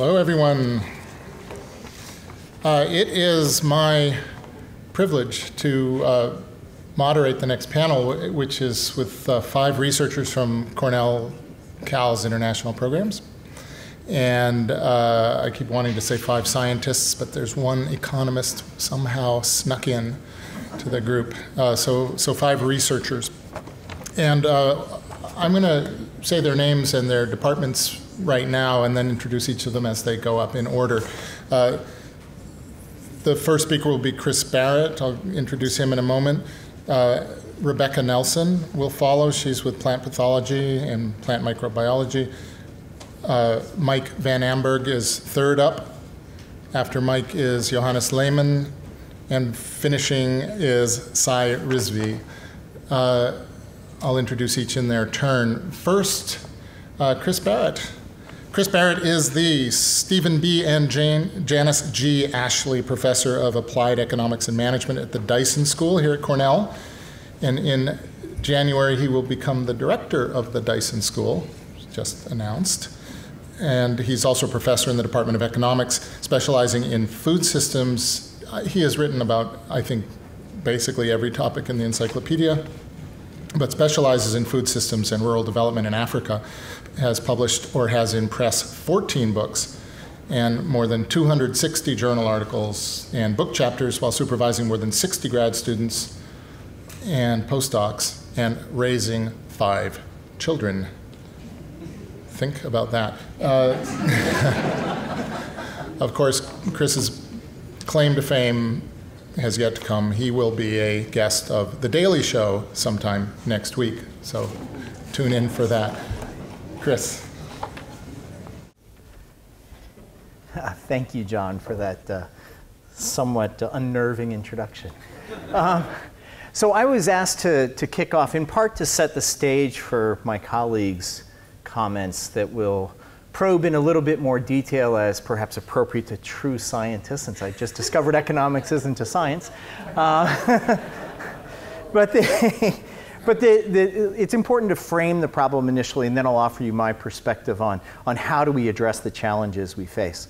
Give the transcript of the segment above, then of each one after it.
Hello, everyone. Uh, it is my privilege to uh, moderate the next panel, which is with uh, five researchers from Cornell CALS international programs. And uh, I keep wanting to say five scientists, but there's one economist somehow snuck in to the group. Uh, so, so five researchers. And uh, I'm going to say their names and their departments right now and then introduce each of them as they go up in order. Uh, the first speaker will be Chris Barrett. I'll introduce him in a moment. Uh, Rebecca Nelson will follow. She's with plant pathology and plant microbiology. Uh, Mike Van Amburgh is third up. After Mike is Johannes Lehmann, and finishing is Sai Rizvi. Uh, I'll introduce each in their turn. First, uh, Chris Barrett. Chris Barrett is the Stephen B. and Jane, Janice G. Ashley Professor of Applied Economics and Management at the Dyson School here at Cornell. And in January, he will become the director of the Dyson School, just announced. And he's also a professor in the Department of Economics, specializing in food systems. Uh, he has written about, I think, basically every topic in the encyclopedia, but specializes in food systems and rural development in Africa has published or has in press 14 books and more than 260 journal articles and book chapters while supervising more than 60 grad students and postdocs and raising five children. Think about that. Uh, of course, Chris's claim to fame has yet to come. He will be a guest of The Daily Show sometime next week, so tune in for that. Chris. Thank you, John, for that uh, somewhat unnerving introduction. Um, so I was asked to, to kick off, in part to set the stage for my colleagues' comments that will probe in a little bit more detail as perhaps appropriate to true scientists, since I just discovered economics isn't a science. Uh, but the, but the, the, it's important to frame the problem initially, and then I'll offer you my perspective on, on how do we address the challenges we face.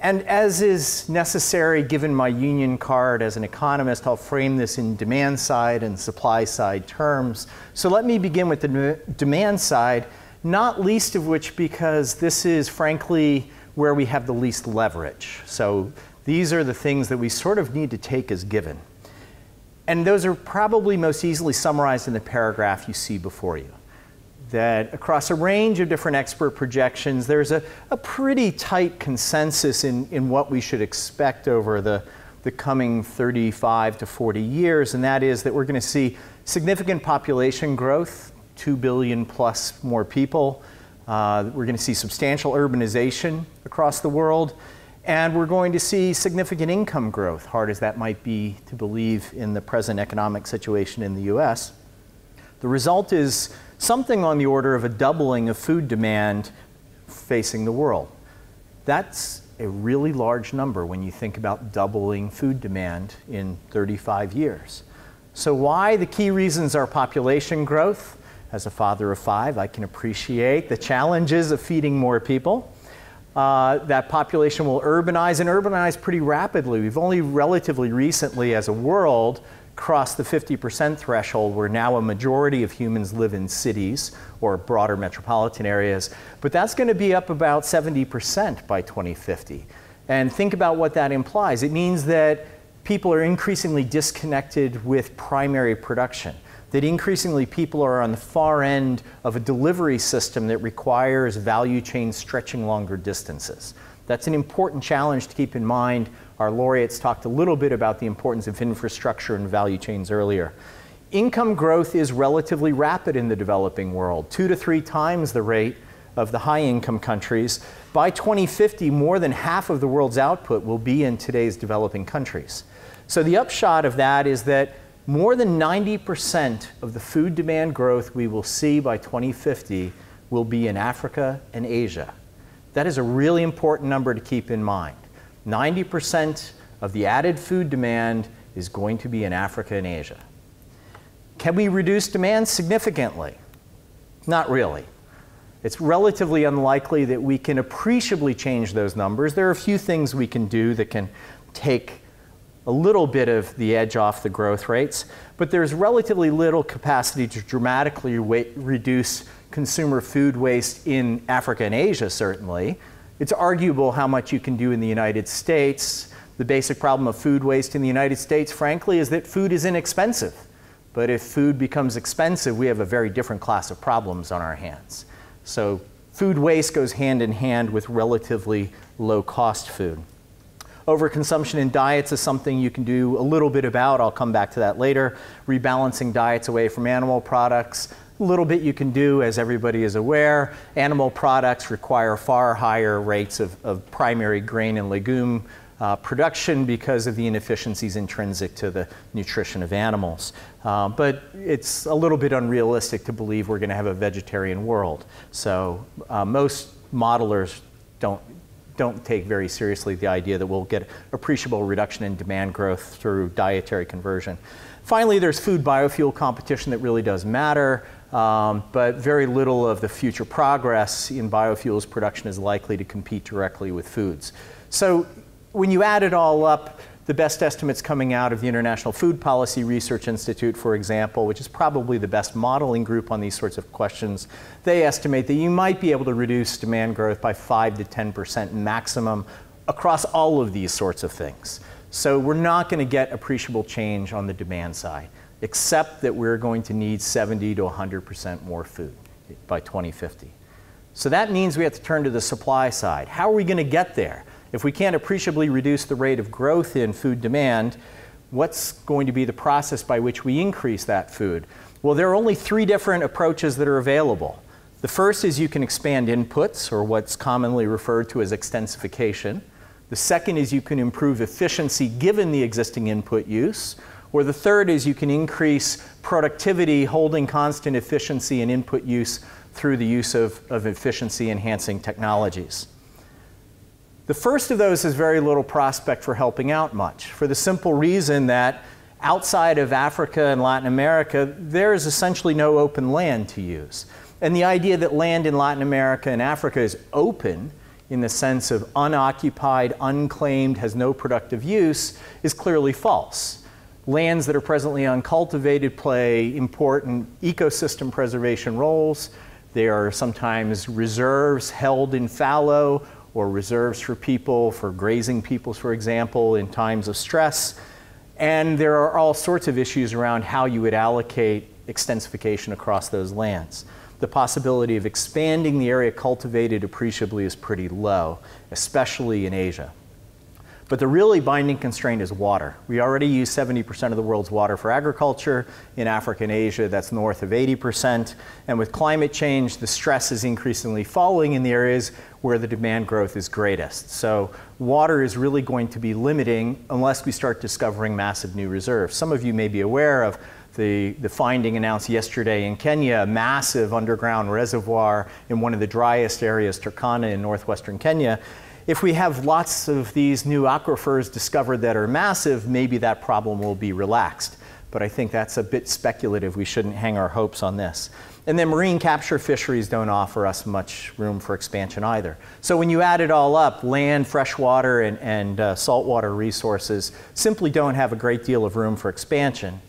And as is necessary, given my union card as an economist, I'll frame this in demand side and supply side terms. So let me begin with the demand side, not least of which because this is frankly where we have the least leverage. So these are the things that we sort of need to take as given. And those are probably most easily summarized in the paragraph you see before you. That across a range of different expert projections, there's a, a pretty tight consensus in, in what we should expect over the, the coming 35 to 40 years, and that is that we're going to see significant population growth, 2 billion plus more people. Uh, we're going to see substantial urbanization across the world. And we're going to see significant income growth, hard as that might be to believe in the present economic situation in the US. The result is something on the order of a doubling of food demand facing the world. That's a really large number when you think about doubling food demand in 35 years. So, why? The key reasons are population growth. As a father of five, I can appreciate the challenges of feeding more people. Uh, that population will urbanize and urbanize pretty rapidly. We've only relatively recently, as a world, crossed the 50% threshold where now a majority of humans live in cities or broader metropolitan areas. But that's going to be up about 70% by 2050. And think about what that implies. It means that people are increasingly disconnected with primary production that increasingly people are on the far end of a delivery system that requires value chains stretching longer distances. That's an important challenge to keep in mind. Our laureates talked a little bit about the importance of infrastructure and value chains earlier. Income growth is relatively rapid in the developing world, two to three times the rate of the high income countries. By 2050, more than half of the world's output will be in today's developing countries. So the upshot of that is that more than 90% of the food demand growth we will see by 2050 will be in Africa and Asia. That is a really important number to keep in mind. 90% of the added food demand is going to be in Africa and Asia. Can we reduce demand significantly? Not really. It's relatively unlikely that we can appreciably change those numbers. There are a few things we can do that can take a little bit of the edge off the growth rates, but there's relatively little capacity to dramatically reduce consumer food waste in Africa and Asia, certainly. It's arguable how much you can do in the United States. The basic problem of food waste in the United States, frankly, is that food is inexpensive. But if food becomes expensive, we have a very different class of problems on our hands. So food waste goes hand in hand with relatively low cost food. Overconsumption in diets is something you can do a little bit about. I'll come back to that later. Rebalancing diets away from animal products. A little bit you can do, as everybody is aware. Animal products require far higher rates of, of primary grain and legume uh, production because of the inefficiencies intrinsic to the nutrition of animals. Uh, but it's a little bit unrealistic to believe we're going to have a vegetarian world. So uh, most modelers don't, don't take very seriously the idea that we'll get appreciable reduction in demand growth through dietary conversion. Finally, there's food biofuel competition that really does matter. Um, but very little of the future progress in biofuels production is likely to compete directly with foods. So when you add it all up, the best estimates coming out of the International Food Policy Research Institute, for example, which is probably the best modeling group on these sorts of questions, they estimate that you might be able to reduce demand growth by 5 to 10% maximum across all of these sorts of things. So we're not going to get appreciable change on the demand side, except that we're going to need 70 to 100% more food by 2050. So that means we have to turn to the supply side. How are we going to get there? If we can't appreciably reduce the rate of growth in food demand, what's going to be the process by which we increase that food? Well, there are only three different approaches that are available. The first is you can expand inputs, or what's commonly referred to as extensification. The second is you can improve efficiency given the existing input use. Or the third is you can increase productivity holding constant efficiency and input use through the use of, of efficiency enhancing technologies. The first of those has very little prospect for helping out much, for the simple reason that outside of Africa and Latin America, there is essentially no open land to use. And the idea that land in Latin America and Africa is open in the sense of unoccupied, unclaimed, has no productive use is clearly false. Lands that are presently uncultivated play important ecosystem preservation roles. They are sometimes reserves held in fallow or reserves for people, for grazing peoples, for example, in times of stress. And there are all sorts of issues around how you would allocate extensification across those lands. The possibility of expanding the area cultivated appreciably is pretty low, especially in Asia. But the really binding constraint is water. We already use 70% of the world's water for agriculture. In Africa and Asia, that's north of 80%. And with climate change, the stress is increasingly falling in the areas where the demand growth is greatest. So water is really going to be limiting unless we start discovering massive new reserves. Some of you may be aware of the, the finding announced yesterday in Kenya, a massive underground reservoir in one of the driest areas, Turkana in northwestern Kenya if we have lots of these new aquifers discovered that are massive, maybe that problem will be relaxed. But I think that's a bit speculative. We shouldn't hang our hopes on this. And then marine capture fisheries don't offer us much room for expansion either. So when you add it all up, land, freshwater, and, and uh, saltwater resources simply don't have a great deal of room for expansion.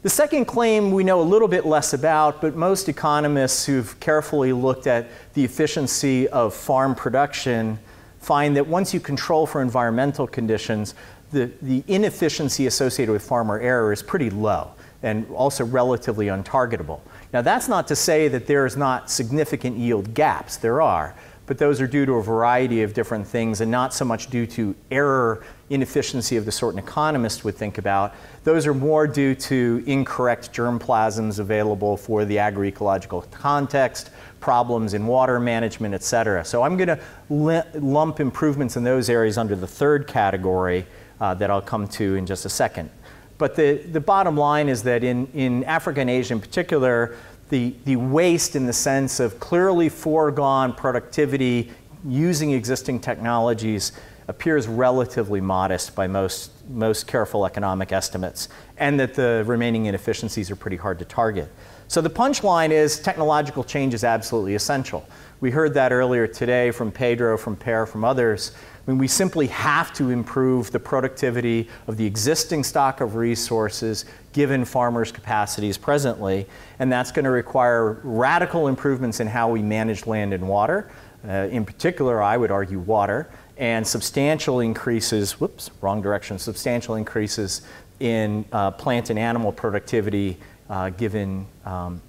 The second claim we know a little bit less about, but most economists who've carefully looked at the efficiency of farm production find that once you control for environmental conditions, the, the inefficiency associated with farmer error is pretty low and also relatively untargetable. Now, that's not to say that there is not significant yield gaps. There are, but those are due to a variety of different things and not so much due to error inefficiency of the sort an economist would think about. Those are more due to incorrect germplasms available for the agroecological context, problems in water management, et cetera. So I'm going to lump improvements in those areas under the third category uh, that I'll come to in just a second. But the, the bottom line is that in, in Africa and Asia in particular, the, the waste in the sense of clearly foregone productivity using existing technologies appears relatively modest by most, most careful economic estimates, and that the remaining inefficiencies are pretty hard to target. So the punchline is technological change is absolutely essential. We heard that earlier today from Pedro, from Per, from others. I mean, we simply have to improve the productivity of the existing stock of resources given farmers' capacities presently, and that's going to require radical improvements in how we manage land and water. Uh, in particular, I would argue water, and substantial increases, whoops, wrong direction, substantial increases in uh, plant and animal productivity uh, given, um,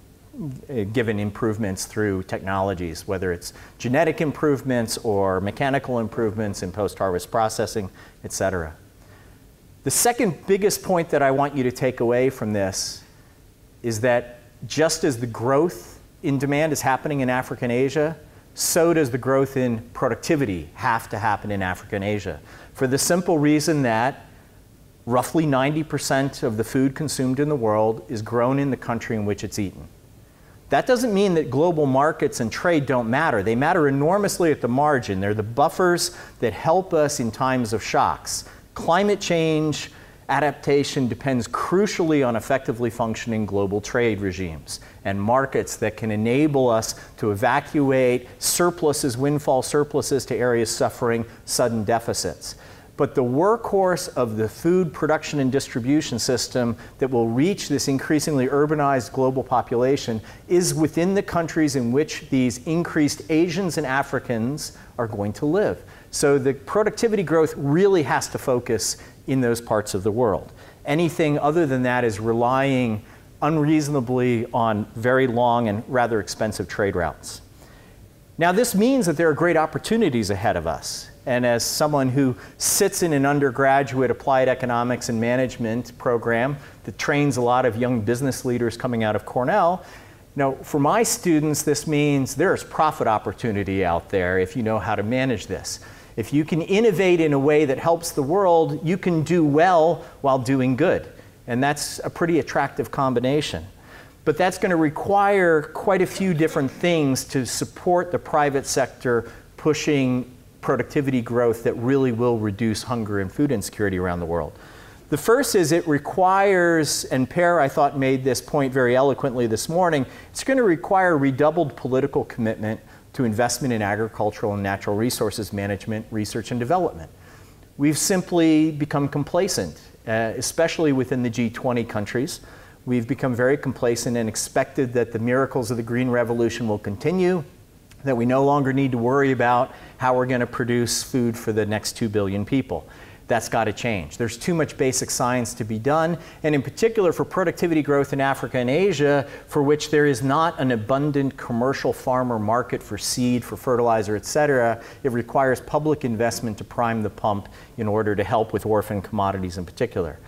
given improvements through technologies, whether it's genetic improvements or mechanical improvements in post-harvest processing, et cetera. The second biggest point that I want you to take away from this is that just as the growth in demand is happening in Africa and Asia, so does the growth in productivity have to happen in Africa and Asia. For the simple reason that roughly 90% of the food consumed in the world is grown in the country in which it's eaten. That doesn't mean that global markets and trade don't matter. They matter enormously at the margin. They're the buffers that help us in times of shocks. Climate change, adaptation depends crucially on effectively functioning global trade regimes and markets that can enable us to evacuate surpluses, windfall surpluses to areas suffering sudden deficits. But the workhorse of the food production and distribution system that will reach this increasingly urbanized global population is within the countries in which these increased Asians and Africans are going to live. So the productivity growth really has to focus in those parts of the world. Anything other than that is relying unreasonably on very long and rather expensive trade routes. Now, this means that there are great opportunities ahead of us. And as someone who sits in an undergraduate applied economics and management program that trains a lot of young business leaders coming out of Cornell, now, for my students, this means there's profit opportunity out there if you know how to manage this. If you can innovate in a way that helps the world, you can do well while doing good. And that's a pretty attractive combination. But that's going to require quite a few different things to support the private sector pushing productivity growth that really will reduce hunger and food insecurity around the world. The first is it requires, and Per, I thought, made this point very eloquently this morning, it's going to require redoubled political commitment to investment in agricultural and natural resources management, research, and development. We've simply become complacent, uh, especially within the G20 countries. We've become very complacent and expected that the miracles of the Green Revolution will continue, that we no longer need to worry about how we're going to produce food for the next 2 billion people. That's got to change. There's too much basic science to be done, and in particular for productivity growth in Africa and Asia, for which there is not an abundant commercial farmer market for seed, for fertilizer, et cetera. It requires public investment to prime the pump in order to help with orphan commodities in particular.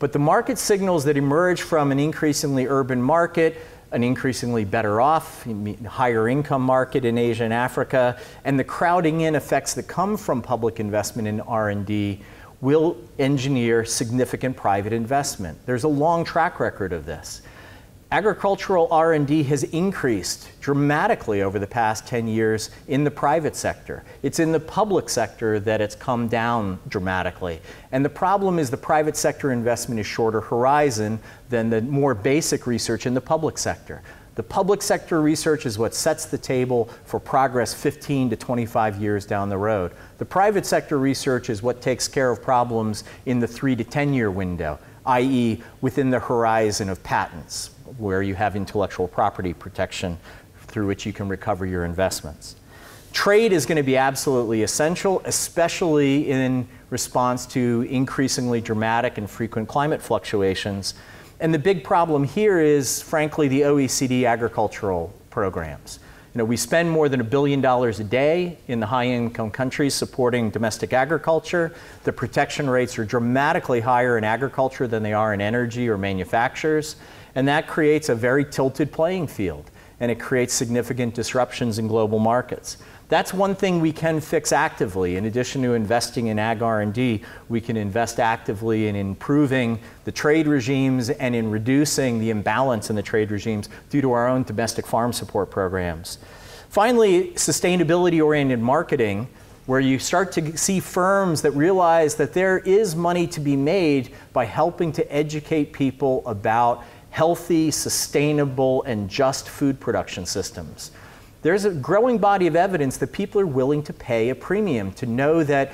But the market signals that emerge from an increasingly urban market an increasingly better off, higher income market in Asia and Africa, and the crowding in effects that come from public investment in R&D will engineer significant private investment. There's a long track record of this. Agricultural R&D has increased dramatically over the past 10 years in the private sector. It's in the public sector that it's come down dramatically. And the problem is the private sector investment is shorter horizon than the more basic research in the public sector. The public sector research is what sets the table for progress 15 to 25 years down the road. The private sector research is what takes care of problems in the 3 to 10 year window, i.e., within the horizon of patents, where you have intellectual property protection through which you can recover your investments. Trade is going to be absolutely essential, especially in response to increasingly dramatic and frequent climate fluctuations and the big problem here is, frankly, the OECD agricultural programs. You know, we spend more than a billion dollars a day in the high income countries supporting domestic agriculture. The protection rates are dramatically higher in agriculture than they are in energy or manufacturers. And that creates a very tilted playing field and it creates significant disruptions in global markets. That's one thing we can fix actively. In addition to investing in ag R&D, we can invest actively in improving the trade regimes and in reducing the imbalance in the trade regimes due to our own domestic farm support programs. Finally, sustainability-oriented marketing where you start to see firms that realize that there is money to be made by helping to educate people about healthy, sustainable, and just food production systems. There's a growing body of evidence that people are willing to pay a premium to know that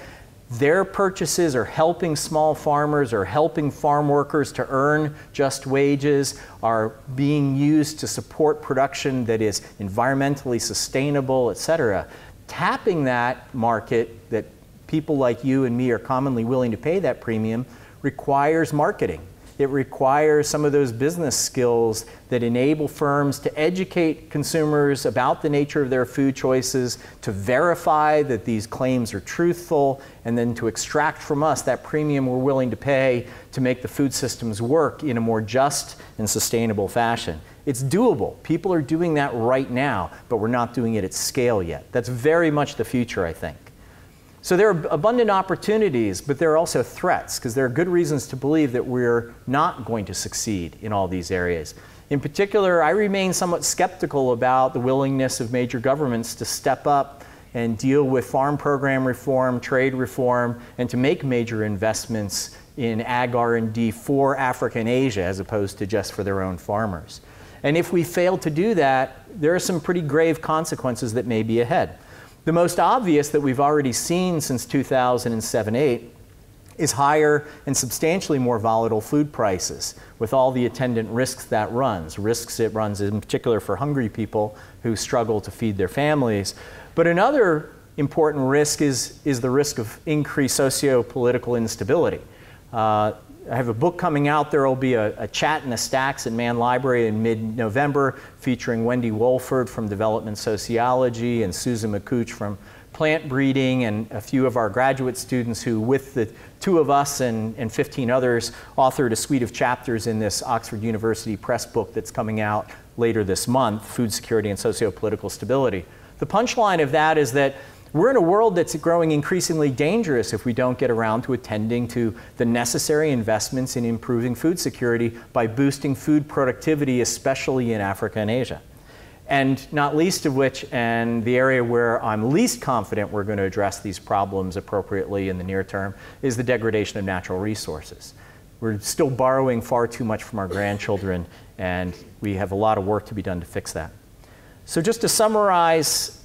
their purchases are helping small farmers or helping farm workers to earn just wages, are being used to support production that is environmentally sustainable, et cetera. Tapping that market that people like you and me are commonly willing to pay that premium requires marketing. It requires some of those business skills that enable firms to educate consumers about the nature of their food choices, to verify that these claims are truthful, and then to extract from us that premium we're willing to pay to make the food systems work in a more just and sustainable fashion. It's doable. People are doing that right now, but we're not doing it at scale yet. That's very much the future, I think. So there are abundant opportunities, but there are also threats, because there are good reasons to believe that we're not going to succeed in all these areas. In particular, I remain somewhat skeptical about the willingness of major governments to step up and deal with farm program reform, trade reform, and to make major investments in ag R&D for Africa and Asia as opposed to just for their own farmers. And if we fail to do that, there are some pretty grave consequences that may be ahead. The most obvious that we've already seen since 2007 8 is higher and substantially more volatile food prices with all the attendant risks that runs. Risks it runs in particular for hungry people who struggle to feed their families. But another important risk is, is the risk of increased socio-political instability. Uh, I have a book coming out. There will be a, a, chat in the stacks at Mann Library in mid November featuring Wendy Wolford from Development Sociology and Susan McCouch from Plant Breeding and a few of our graduate students who, with the two of us and, and 15 others, authored a suite of chapters in this Oxford University Press book that's coming out later this month Food Security and Sociopolitical Stability. The punchline of that is that we're in a world that's growing increasingly dangerous if we don't get around to attending to the necessary investments in improving food security by boosting food productivity, especially in Africa and Asia. And not least of which, and the area where I'm least confident we're going to address these problems appropriately in the near term, is the degradation of natural resources. We're still borrowing far too much from our grandchildren, and we have a lot of work to be done to fix that. So, just to summarize,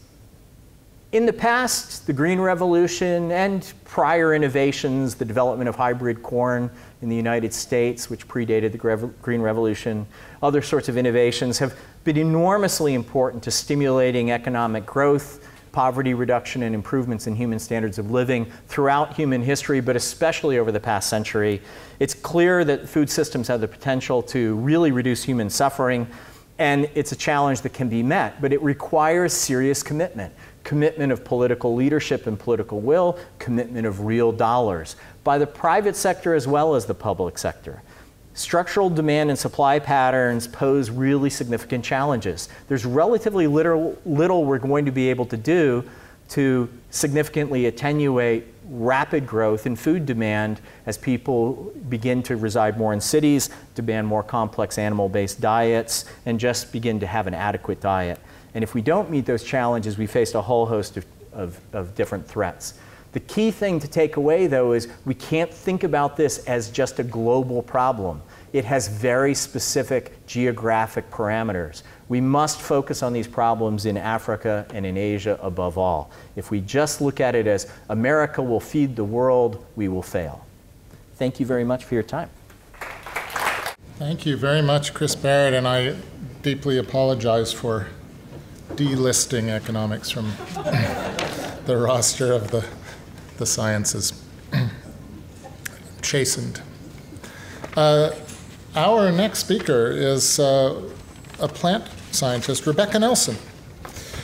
in the past, the Green Revolution and prior innovations, the development of hybrid corn in the United States, which predated the Green Revolution, other sorts of innovations have been enormously important to stimulating economic growth, poverty reduction, and improvements in human standards of living throughout human history, but especially over the past century. It's clear that food systems have the potential to really reduce human suffering, and it's a challenge that can be met, but it requires serious commitment commitment of political leadership and political will, commitment of real dollars by the private sector as well as the public sector. Structural demand and supply patterns pose really significant challenges. There's relatively little, little we're going to be able to do to significantly attenuate rapid growth in food demand as people begin to reside more in cities, demand more complex animal based diets, and just begin to have an adequate diet. And if we don't meet those challenges, we face a whole host of, of, of different threats. The key thing to take away, though, is we can't think about this as just a global problem. It has very specific geographic parameters. We must focus on these problems in Africa and in Asia above all. If we just look at it as America will feed the world, we will fail. Thank you very much for your time. Thank you very much, Chris Barrett, and I deeply apologize for delisting economics from the roster of the, the sciences. Chastened. Uh, our next speaker is uh, a plant scientist, Rebecca Nelson.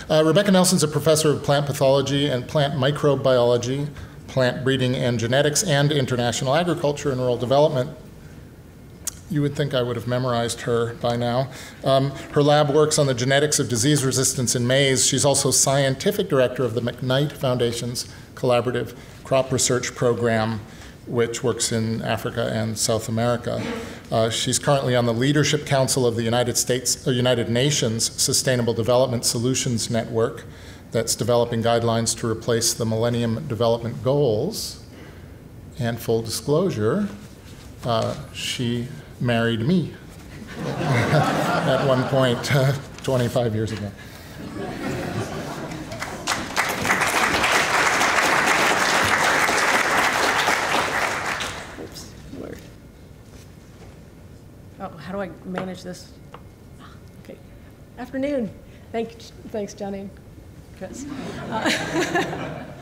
Uh, Rebecca Nelson is a professor of plant pathology and plant microbiology, plant breeding and genetics, and international agriculture and rural development you would think I would have memorized her by now. Um, her lab works on the genetics of disease resistance in maize. She's also scientific director of the McKnight Foundation's collaborative crop research program, which works in Africa and South America. Uh, she's currently on the Leadership Council of the United States, uh, United Nations Sustainable Development Solutions Network. that's developing guidelines to replace the Millennium Development Goals. And full disclosure, uh, she married me at one point uh, 25 years ago. Oops, word. Oh, how do I manage this? Okay. Afternoon. Thank, thanks, Johnny Chris. Uh,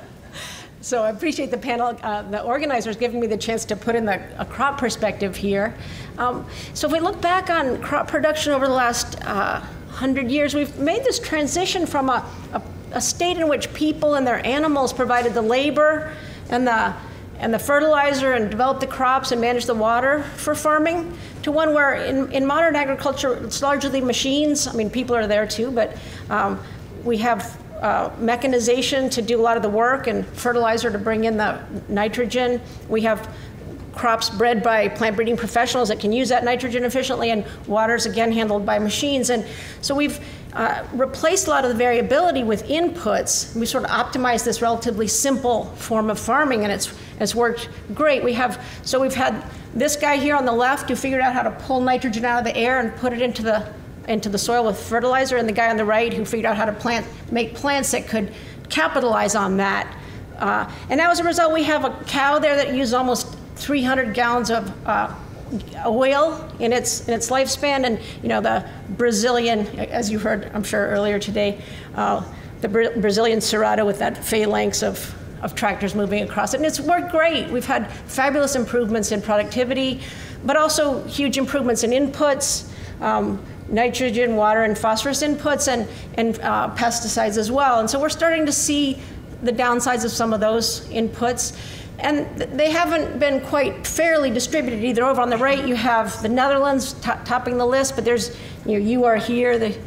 So I appreciate the panel, uh, the organizers giving me the chance to put in the, a crop perspective here. Um, so if we look back on crop production over the last uh, 100 years, we've made this transition from a, a, a state in which people and their animals provided the labor and the and the fertilizer and develop the crops and manage the water for farming to one where in, in modern agriculture it's largely machines. I mean, people are there too, but um, we have uh, mechanization to do a lot of the work and fertilizer to bring in the nitrogen. We have crops bred by plant breeding professionals that can use that nitrogen efficiently, and water is again handled by machines. And so we've uh, replaced a lot of the variability with inputs. We sort of optimized this relatively simple form of farming, and it's it's worked great. We have so we've had this guy here on the left who figured out how to pull nitrogen out of the air and put it into the into the soil with fertilizer, and the guy on the right who figured out how to plant, make plants that could capitalize on that. Uh, and as a result, we have a cow there that used almost 300 gallons of uh, oil in its in its lifespan, and you know the Brazilian, as you heard, I'm sure earlier today, uh, the Bra Brazilian Cerrado with that phalanx of of tractors moving across it, and it's worked great. We've had fabulous improvements in productivity, but also huge improvements in inputs. Um, nitrogen, water, and phosphorus inputs, and, and uh, pesticides as well. And so we're starting to see the downsides of some of those inputs. And they haven't been quite fairly distributed either. Over on the right, you have the Netherlands topping the list, but there's, you know, you are here, the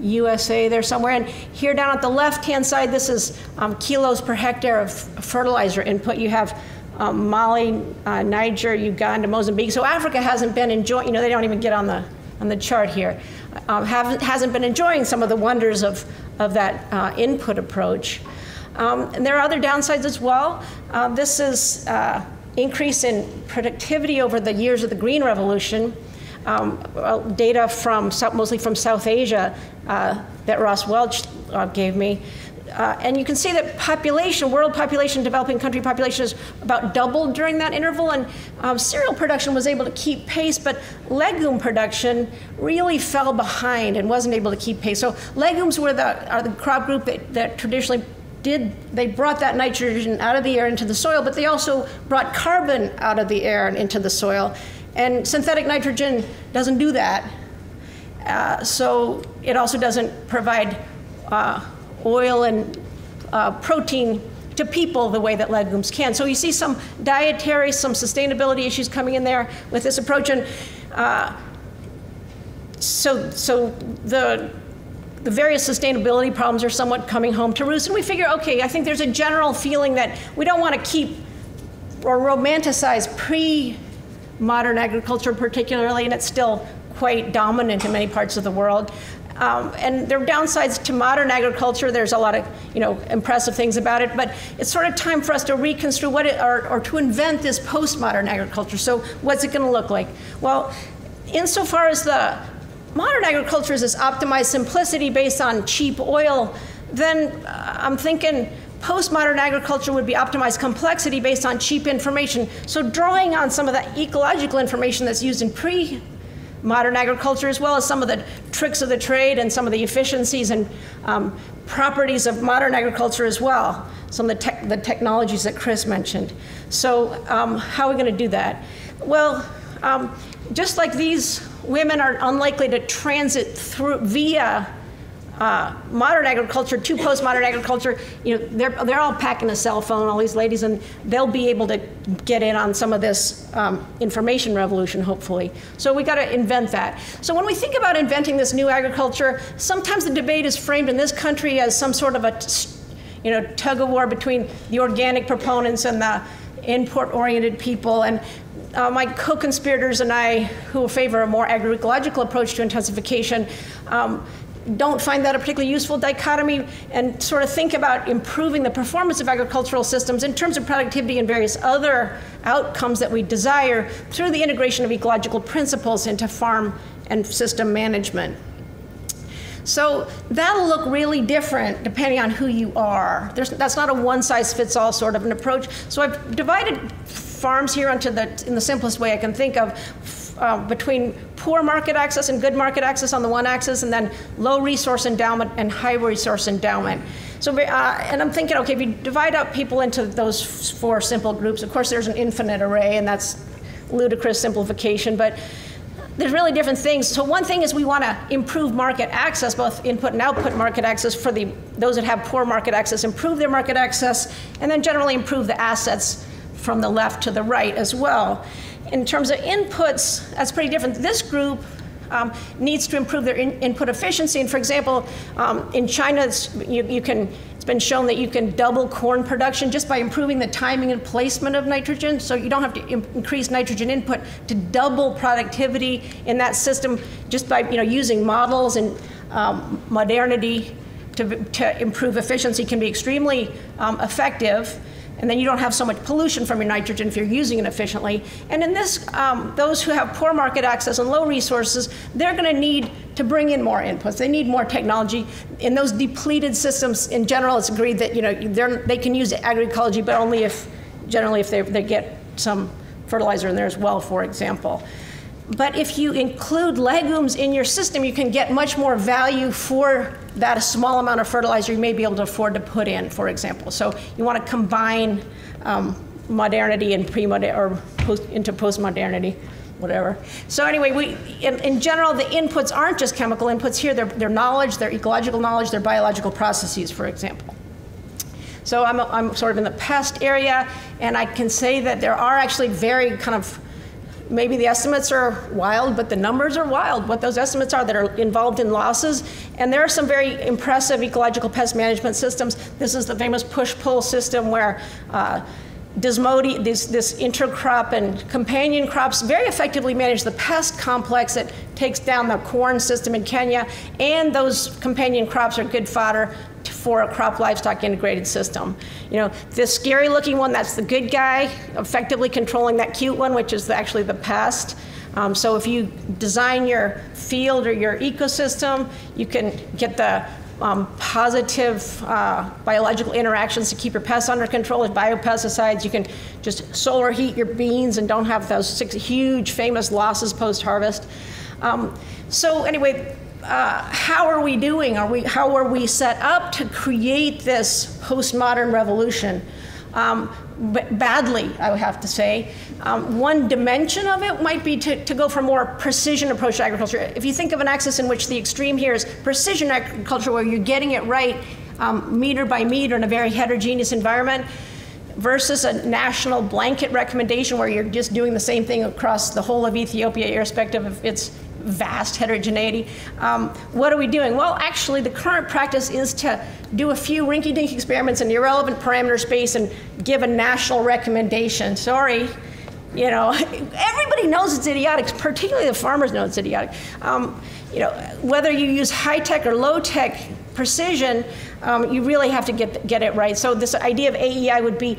USA there somewhere. And here down at the left-hand side, this is um, kilos per hectare of fertilizer input. You have um, Mali, uh, Niger, Uganda, Mozambique. So Africa hasn't been enjoying, you know, they don't even get on the on the chart here, um, hasn't been enjoying some of the wonders of, of that uh, input approach. Um, and there are other downsides as well. Uh, this is uh, increase in productivity over the years of the Green Revolution. Um, data from mostly from South Asia uh, that Ross Welch uh, gave me uh, and you can see that population, world population, developing country population is about doubled during that interval, and um, cereal production was able to keep pace, but legume production really fell behind and wasn't able to keep pace. So legumes were the, are the crop group that, that traditionally did, they brought that nitrogen out of the air into the soil, but they also brought carbon out of the air and into the soil. And synthetic nitrogen doesn't do that. Uh, so it also doesn't provide uh, oil and uh, protein to people the way that legumes can. So you see some dietary, some sustainability issues coming in there with this approach. And uh, so, so the, the various sustainability problems are somewhat coming home to roost. And we figure, okay, I think there's a general feeling that we don't want to keep or romanticize pre modern agriculture, particularly, and it's still quite dominant in many parts of the world. Um, and there are downsides to modern agriculture. There's a lot of you know impressive things about it, but it's sort of time for us to reconstruct what it, or, or to invent this postmodern agriculture. So what's it going to look like? Well, insofar as the modern agriculture is this optimized simplicity based on cheap oil, then uh, I'm thinking postmodern agriculture would be optimized complexity based on cheap information. So drawing on some of that ecological information that's used in pre modern agriculture, as well as some of the tricks of the trade and some of the efficiencies and um, properties of modern agriculture as well, some of the, te the technologies that Chris mentioned. So um, how are we going to do that? Well, um, just like these women are unlikely to transit through via uh, modern agriculture to postmodern agriculture, you know, they're, they're all packing a cell phone, all these ladies, and they'll be able to get in on some of this um, information revolution, hopefully. So we got to invent that. So when we think about inventing this new agriculture, sometimes the debate is framed in this country as some sort of a, you know, tug of war between the organic proponents and the input-oriented people. And uh, my co-conspirators and I, who favor a more agroecological approach to intensification, um, don't find that a particularly useful dichotomy and sort of think about improving the performance of agricultural systems in terms of productivity and various other outcomes that we desire through the integration of ecological principles into farm and system management. So that'll look really different depending on who you are. There's, that's not a one size fits all sort of an approach. So I've divided farms here into the, in the simplest way I can think of uh, between poor market access and good market access on the one axis, and then low resource endowment and high resource endowment. So, uh, and I'm thinking, okay, if you divide up people into those four simple groups, of course, there's an infinite array, and that's ludicrous simplification, but there's really different things. So one thing is we want to improve market access, both input and output market access for the those that have poor market access, improve their market access, and then generally improve the assets from the left to the right as well. In terms of inputs, that's pretty different. This group um, needs to improve their in input efficiency. And for example, um, in China, you, you, can, it's been shown that you can double corn production just by improving the timing and placement of nitrogen. So you don't have to increase nitrogen input to double productivity in that system just by you know, using models and um, modernity to, to improve efficiency can be extremely um, effective and then you don't have so much pollution from your nitrogen if you're using it efficiently. And in this, um, those who have poor market access and low resources, they're going to need to bring in more inputs. They need more technology. In those depleted systems, in general, it's agreed that you know they can use agroecology, but only if, generally, if they, they get some fertilizer in there as well, for example. But if you include legumes in your system, you can get much more value for that small amount of fertilizer you may be able to afford to put in, for example. So you want to combine um, modernity and pre-modern or post, into post-modernity, whatever. So anyway, we in, in, general the inputs aren't just chemical inputs here. They're, they're knowledge, they're ecological knowledge, they're biological processes, for example. So I'm, I'm sort of in the pest area, and I can say that there are actually very kind of maybe the estimates are wild, but the numbers are wild, what those estimates are that are involved in losses. And there are some very impressive ecological pest management systems. This is the famous push-pull system where uh, this, this intercrop and companion crops very effectively manage the pest complex that takes down the corn system in Kenya, and those companion crops are good fodder for a crop livestock integrated system. You know, this scary looking one, that's the good guy, effectively controlling that cute one, which is actually the pest. Um, so if you design your field or your ecosystem, you can get the um, positive uh, biological interactions to keep your pests under control with biopesticides. You can just solar heat your beans and don't have those six huge famous losses post-harvest. Um, so anyway, uh, how are we doing? Are we, how are we set up to create this postmodern revolution? Um, badly, I would have to say. Um, one dimension of it might be to, to go for a more precision approach to agriculture. If you think of an axis in which the extreme here is precision agriculture, where you're getting it right um, meter by meter in a very heterogeneous environment, versus a national blanket recommendation where you're just doing the same thing across the whole of Ethiopia, irrespective of its vast heterogeneity. Um, what are we doing? Well, actually, the current practice is to do a few rinky-dink experiments in the irrelevant parameter space and give a national recommendation. Sorry, you know, everybody knows it's idiotic, particularly the farmers know it's idiotic. Um, you know, whether you use high-tech or low-tech precision, um, you really have to get, get it right. So this idea of AEI would be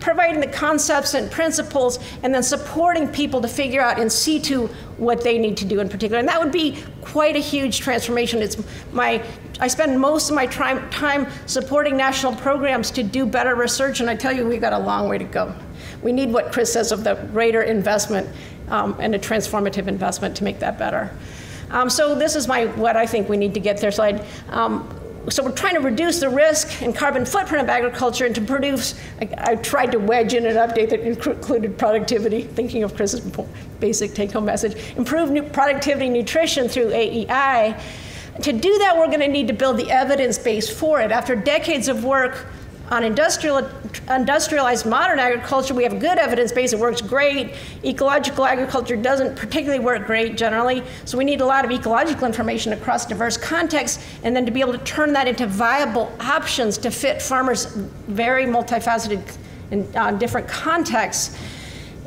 providing the concepts and principles and then supporting people to figure out in situ what they need to do in particular. And that would be quite a huge transformation. It's my, I spend most of my time, time supporting national programs to do better research, and I tell you, we've got a long way to go. We need what Chris says of the greater investment um, and a transformative investment to make that better. Um, so this is my what I think we need to get there. So I'd, um, so we're trying to reduce the risk and carbon footprint of agriculture and to produce, I, I tried to wedge in an update that included productivity, thinking of Chris's basic take-home message, improve productivity nutrition through AEI. To do that, we're gonna need to build the evidence base for it. After decades of work, on industrial, industrialized modern agriculture, we have good evidence base. It works great. Ecological agriculture doesn't particularly work great generally. So we need a lot of ecological information across diverse contexts, and then to be able to turn that into viable options to fit farmers' very multifaceted and uh, different contexts.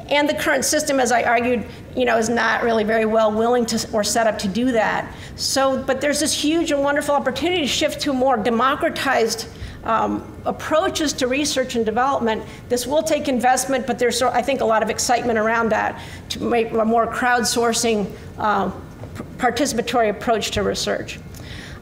And the current system, as I argued, you know, is not really very well willing to or set up to do that. So, but there's this huge and wonderful opportunity to shift to more democratized um, approaches to research and development. This will take investment, but there's, I think, a lot of excitement around that to make a more crowdsourcing, uh, participatory approach to research.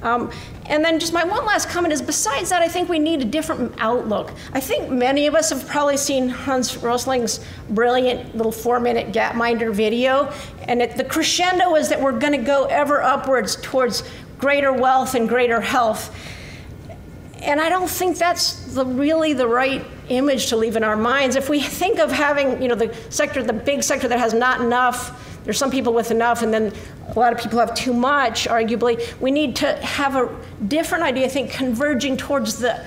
Um, and then just my one last comment is besides that, I think we need a different outlook. I think many of us have probably seen Hans Rosling's brilliant little four minute Gapminder video. And it, the crescendo is that we're going to go ever upwards towards greater wealth and greater health. And I don't think that's the, really the right image to leave in our minds. If we think of having, you know, the sector, the big sector that has not enough, there's some people with enough, and then a lot of people have too much, arguably. We need to have a different idea, I think, converging towards the,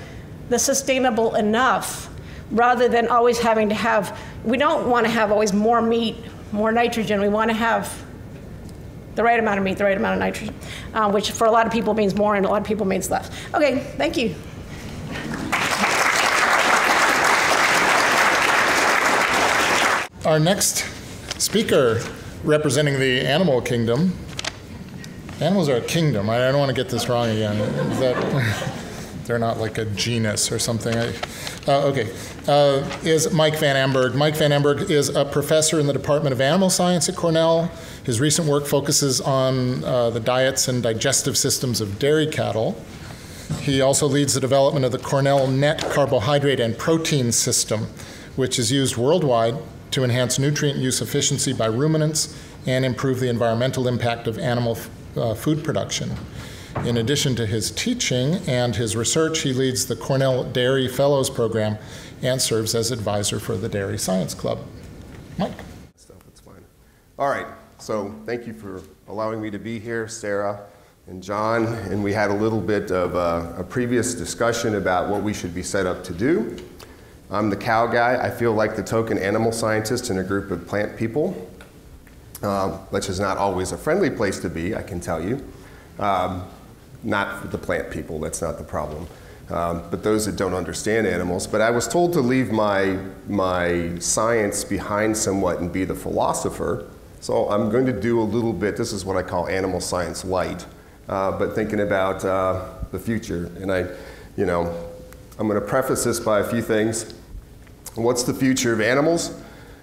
the sustainable enough rather than always having to have, we don't want to have always more meat, more nitrogen. We want to have the right amount of meat, the right amount of nitrogen, uh, which for a lot of people means more and a lot of people means less. Okay, thank you. Our next speaker representing the animal kingdom. Animals are a kingdom. I don't want to get this wrong again. That, they're not like a genus or something. I, uh, okay. Uh, is Mike Van Amburgh. Mike Van Amburgh is a professor in the Department of Animal Science at Cornell. His recent work focuses on uh, the diets and digestive systems of dairy cattle. He also leads the development of the Cornell Net Carbohydrate and Protein System, which is used worldwide to enhance nutrient use efficiency by ruminants and improve the environmental impact of animal uh, food production. In addition to his teaching and his research, he leads the Cornell Dairy Fellows Program and serves as advisor for the Dairy Science Club. Mike. All right, so thank you for allowing me to be here, Sarah and John. And we had a little bit of a, a previous discussion about what we should be set up to do. I'm the cow guy. I feel like the token animal scientist in a group of plant people, uh, which is not always a friendly place to be, I can tell you. Um, not the plant people, that's not the problem. Um, but those that don't understand animals. But I was told to leave my, my science behind somewhat and be the philosopher. So I'm going to do a little bit, this is what I call animal science light, uh, but thinking about uh, the future. And I, you know, I'm going to preface this by a few things. What's the future of animals?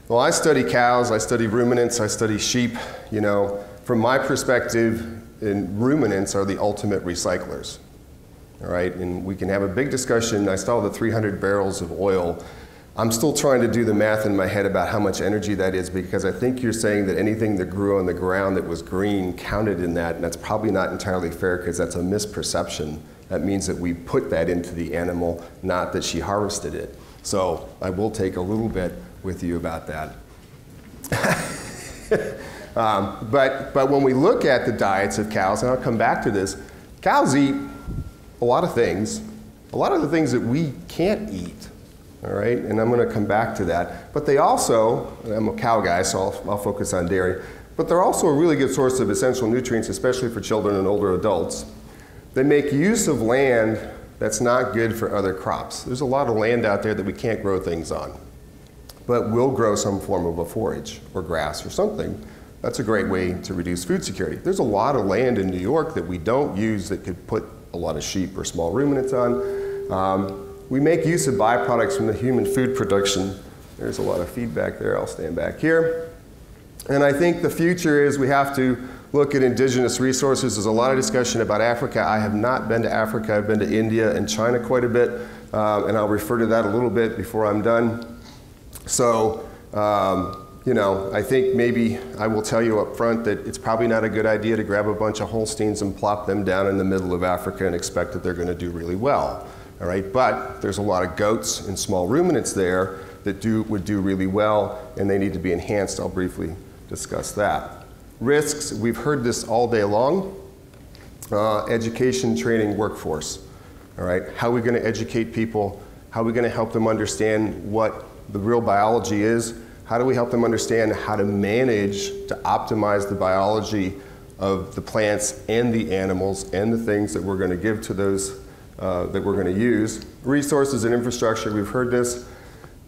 Well, I study cows, I study ruminants, I study sheep. You know, from my perspective, and ruminants are the ultimate recyclers. All right, and we can have a big discussion. I saw the 300 barrels of oil. I'm still trying to do the math in my head about how much energy that is because I think you're saying that anything that grew on the ground that was green counted in that, and that's probably not entirely fair because that's a misperception. That means that we put that into the animal, not that she harvested it. So I will take a little bit with you about that. um, but, but when we look at the diets of cows, and I'll come back to this, cows eat a lot of things, a lot of the things that we can't eat. All right, and I'm going to come back to that. But they also, I'm a cow guy, so I'll, I'll focus on dairy, but they're also a really good source of essential nutrients, especially for children and older adults. They make use of land that's not good for other crops. There's a lot of land out there that we can't grow things on, but we'll grow some form of a forage or grass or something. That's a great way to reduce food security. There's a lot of land in New York that we don't use that could put a lot of sheep or small ruminants on. Um, we make use of byproducts from the human food production. There's a lot of feedback there. I'll stand back here. And I think the future is we have to look at indigenous resources. There's a lot of discussion about Africa. I have not been to Africa. I've been to India and China quite a bit, um, and I'll refer to that a little bit before I'm done. So, um, you know, I think maybe I will tell you up front that it's probably not a good idea to grab a bunch of Holsteins and plop them down in the middle of Africa and expect that they're going to do really well. All right, but there's a lot of goats and small ruminants there that do, would do really well, and they need to be enhanced. I'll briefly discuss that. Risks, we've heard this all day long. Uh, education, training, workforce. All right, how are we going to educate people? How are we going to help them understand what the real biology is? How do we help them understand how to manage to optimize the biology of the plants and the animals and the things that we're going to give to those uh, that we're going to use? Resources and infrastructure, we've heard this.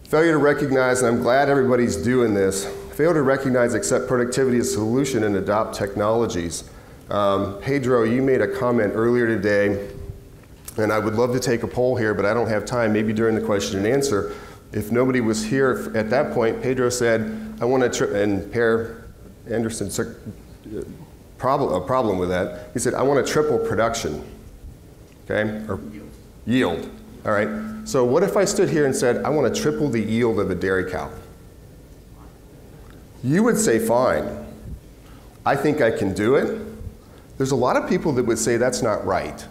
Failure to recognize, and I'm glad everybody's doing this, failure to recognize, accept productivity as a solution and adopt technologies. Um, Pedro, you made a comment earlier today, and I would love to take a poll here, but I don't have time, maybe during the question and answer. If nobody was here at that point, Pedro said, I want to, and Per Anderson, problem, a problem with that. He said, I want to triple production, okay, or yield. yield. All right. So what if I stood here and said, I want to triple the yield of a dairy cow? You would say, fine. I think I can do it. There's a lot of people that would say that's not right.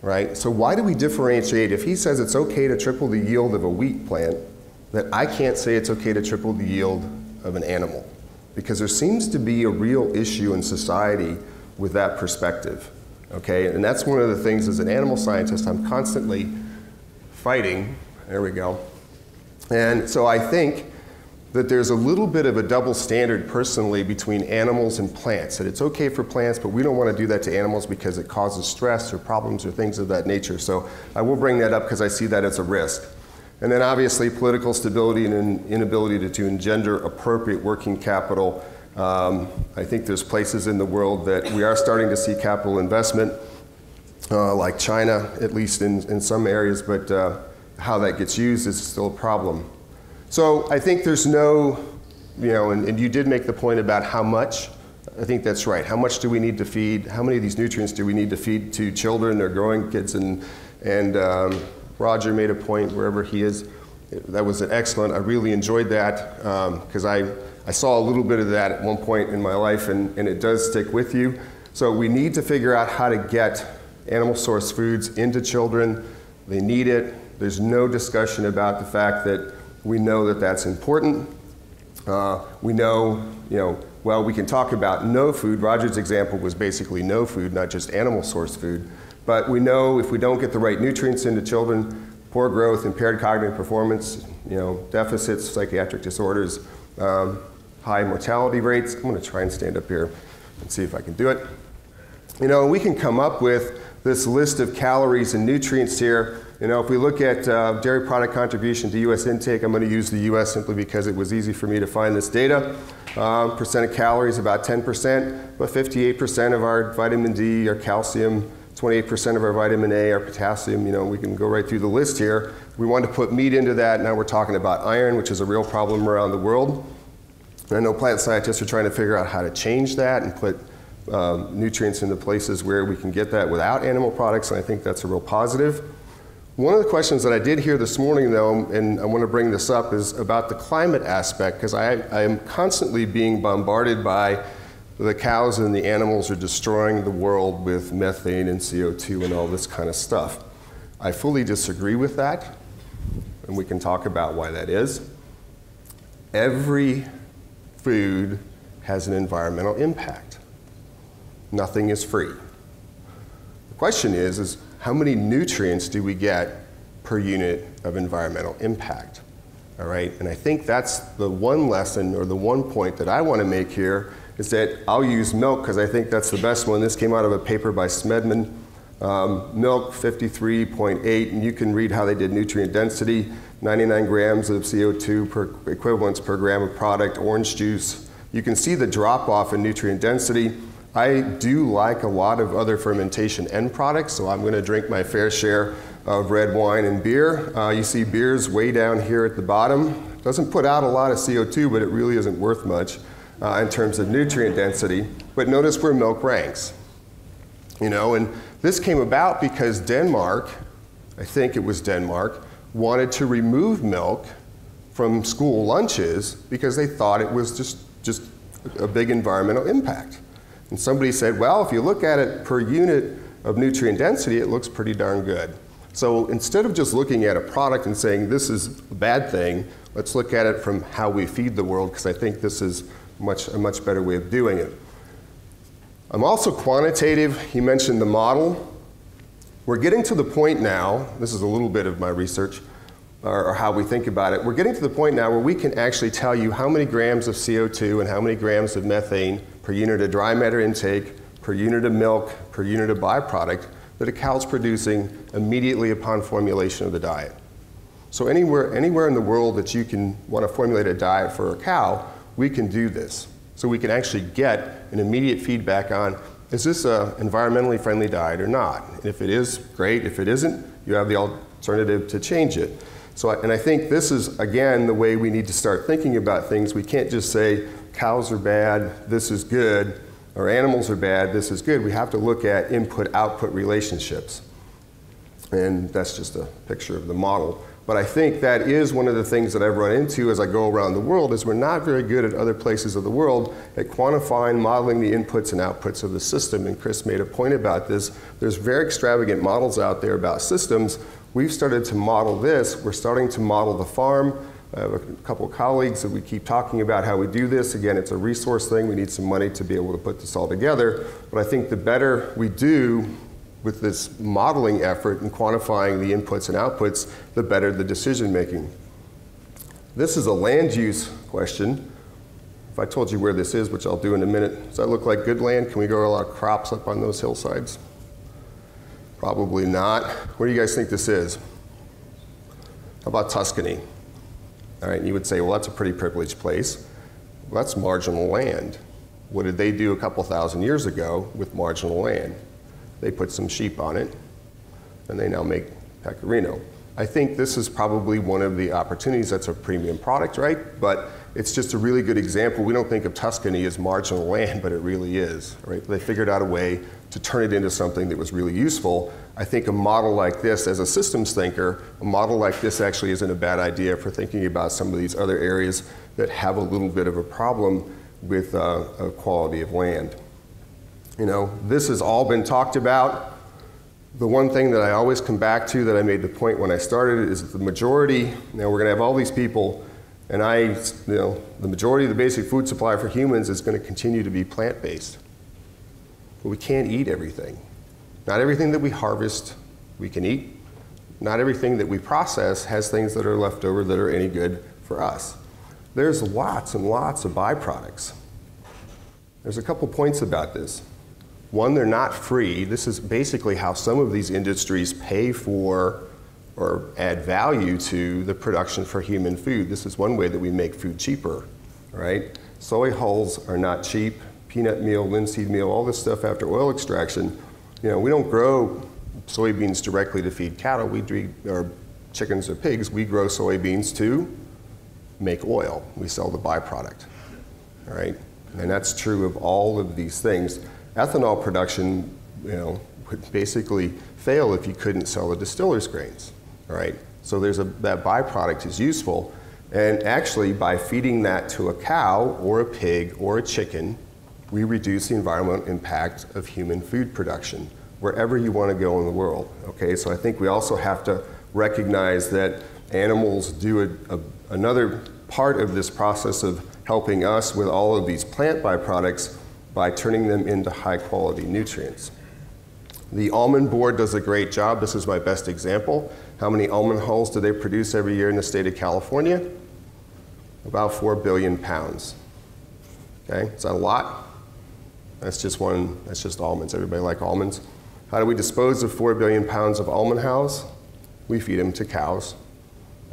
Right? So why do we differentiate? If he says it's okay to triple the yield of a wheat plant, that I can't say it's okay to triple the yield of an animal because there seems to be a real issue in society with that perspective. Okay, and that's one of the things as an animal scientist I'm constantly fighting. There we go. And so I think that there's a little bit of a double standard personally between animals and plants. That it's okay for plants, but we don't want to do that to animals because it causes stress or problems or things of that nature. So I will bring that up because I see that as a risk. And then obviously political stability and inability to, to engender appropriate working capital. Um, I think there's places in the world that we are starting to see capital investment, uh, like China, at least in, in some areas, but uh, how that gets used is still a problem. So I think there's no, you know, and, and you did make the point about how much. I think that's right. How much do we need to feed? How many of these nutrients do we need to feed to children or growing kids and, and um, Roger made a point wherever he is. That was excellent. I really enjoyed that because um, I, I saw a little bit of that at one point in my life, and, and it does stick with you. So we need to figure out how to get animal source foods into children. They need it. There's no discussion about the fact that we know that that's important. Uh, we know, you know, well, we can talk about no food. Roger's example was basically no food, not just animal source food. But we know if we don't get the right nutrients into children, poor growth, impaired cognitive performance, you know, deficits, psychiatric disorders, um, high mortality rates. I'm going to try and stand up here and see if I can do it. You know, we can come up with this list of calories and nutrients here. You know, if we look at uh, dairy product contribution to U.S. intake, I'm going to use the U.S. simply because it was easy for me to find this data. Um, percent of calories, about 10%, but 58% of our vitamin D, our calcium, 28% of our vitamin A, our potassium, you know, we can go right through the list here. We want to put meat into that. Now we're talking about iron, which is a real problem around the world. I know plant scientists are trying to figure out how to change that and put um, nutrients into places where we can get that without animal products, and I think that's a real positive. One of the questions that I did hear this morning, though, and I want to bring this up, is about the climate aspect, because I, I am constantly being bombarded by the cows and the animals are destroying the world with methane and CO2 and all this kind of stuff. I fully disagree with that, and we can talk about why that is. Every food has an environmental impact. Nothing is free. The question is, is how many nutrients do we get per unit of environmental impact? All right, and I think that's the one lesson or the one point that I want to make here is that I'll use milk because I think that's the best one. This came out of a paper by Smedman. Um, milk 53.8, and you can read how they did nutrient density 99 grams of CO2 per equivalents per gram of product, orange juice. You can see the drop off in nutrient density. I do like a lot of other fermentation end products, so I'm going to drink my fair share of red wine and beer. Uh, you see beers way down here at the bottom. Doesn't put out a lot of CO2, but it really isn't worth much uh, in terms of nutrient density. But notice where milk ranks. You know, and this came about because Denmark, I think it was Denmark, wanted to remove milk from school lunches because they thought it was just, just a big environmental impact. And somebody said, well, if you look at it per unit of nutrient density, it looks pretty darn good. So instead of just looking at a product and saying this is a bad thing, let's look at it from how we feed the world because I think this is much, a much better way of doing it. I'm also quantitative. He mentioned the model. We're getting to the point now, this is a little bit of my research, or, or, how we think about it. We're getting to the point now where we can actually tell you how many grams of CO2 and how many grams of methane per unit of dry matter intake, per unit of milk, per unit of byproduct that a cow's producing immediately upon formulation of the diet. So anywhere, anywhere in the world that you can want to formulate a diet for a cow, we can do this. So we can actually get an immediate feedback on, is this an environmentally friendly diet or not? And if it is, great. If it isn't, you have the alternative to change it. So, and I think this is, again, the way we need to start thinking about things. We can't just say cows are bad, this is good, or animals are bad, this is good. We have to look at input output relationships. And that's just a picture of the model. But I think that is one of the things that I've run into as I go around the world is we're not very good at other places of the world at quantifying, modeling the inputs and outputs of the system. And Chris made a point about this. There's very extravagant models out there about systems. We've started to model this. We're starting to model the farm. I have a couple of colleagues that we keep talking about how we do this. Again, it's a resource thing. We need some money to be able to put this all together. But I think the better we do with this modeling effort and quantifying the inputs and outputs, the better the decision making. This is a land use question. If I told you where this is, which I'll do in a minute, does that look like good land? Can we grow a lot of crops up on those hillsides? Probably not. What do you guys think this is? How about Tuscany? All right, you would say, well, that's a pretty privileged place. Well, that's marginal land. What did they do a couple thousand years ago with marginal land? They put some sheep on it, and they now make pecorino. I think this is probably one of the opportunities that's a premium product, right? But it's just a really good example. We don't think of Tuscany as marginal land, but it really is, right? They figured out a way to turn it into something that was really useful. I think a model like this, as a systems thinker, a model like this actually isn't a bad idea for thinking about some of these other areas that have a little bit of a problem with uh, quality of land. You know, this has all been talked about. The one thing that I always come back to that I made the point when I started is the majority, now we're going to have all these people, and I, you know, the majority of the basic food supply for humans is going to continue to be plant based. But we can't eat everything. Not everything that we harvest we can eat. Not everything that we process has things that are left over that are any good for us. There's lots and lots of byproducts. There's a couple points about this. One, they're not free. This is basically how some of these industries pay for or add value to the production for human food. This is one way that we make food cheaper, right? Soy hulls are not cheap. Peanut meal, linseed meal, all this stuff after oil extraction. You know, we don't grow soybeans directly to feed cattle. We do, or chickens or pigs. We grow soybeans to make oil. We sell the byproduct, all right? And that's true of all of these things ethanol production, you know, would basically fail if you couldn't sell the distiller's grains, right? So there's a, that byproduct is useful. And actually, by feeding that to a cow or a pig or a chicken, we reduce the environmental impact of human food production wherever you want to go in the world. Okay, so I think we also have to recognize that animals do a, a, another part of this process of helping us with all of these plant byproducts by turning them into high quality nutrients. The almond board does a great job. This is my best example. How many almond hulls do they produce every year in the state of California? About 4 billion pounds. Okay, is that a lot? That's just one, that's just almonds. Everybody like almonds? How do we dispose of 4 billion pounds of almond hulls? We feed them to cows.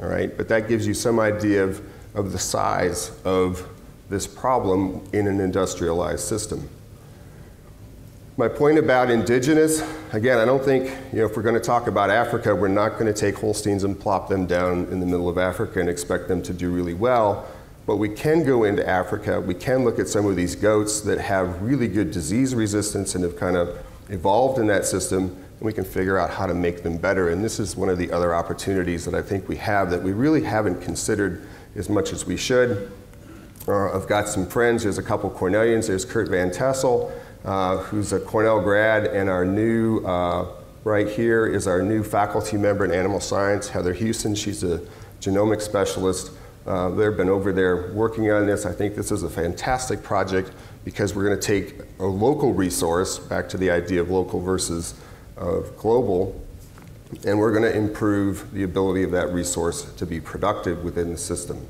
All right, but that gives you some idea of, of the size of this problem in an industrialized system. My point about indigenous, again, I don't think, you know, if we're going to talk about Africa, we're not going to take Holsteins and plop them down in the middle of Africa and expect them to do really well. But we can go into Africa, we can look at some of these goats that have really good disease resistance and have kind of evolved in that system, and we can figure out how to make them better. And this is one of the other opportunities that I think we have that we really haven't considered as much as we should. Uh, I've got some friends. There's a couple Cornellians. There's Curt Van Tassell, uh, who's a Cornell grad, and our new, uh, right here is our new faculty member in animal science, Heather Huson. She's a genomic specialist. Uh, they've been over there working on this. I think this is a fantastic project because we're going to take a local resource, back to the idea of local versus of global, and we're going to improve the ability of that resource to be productive within the system.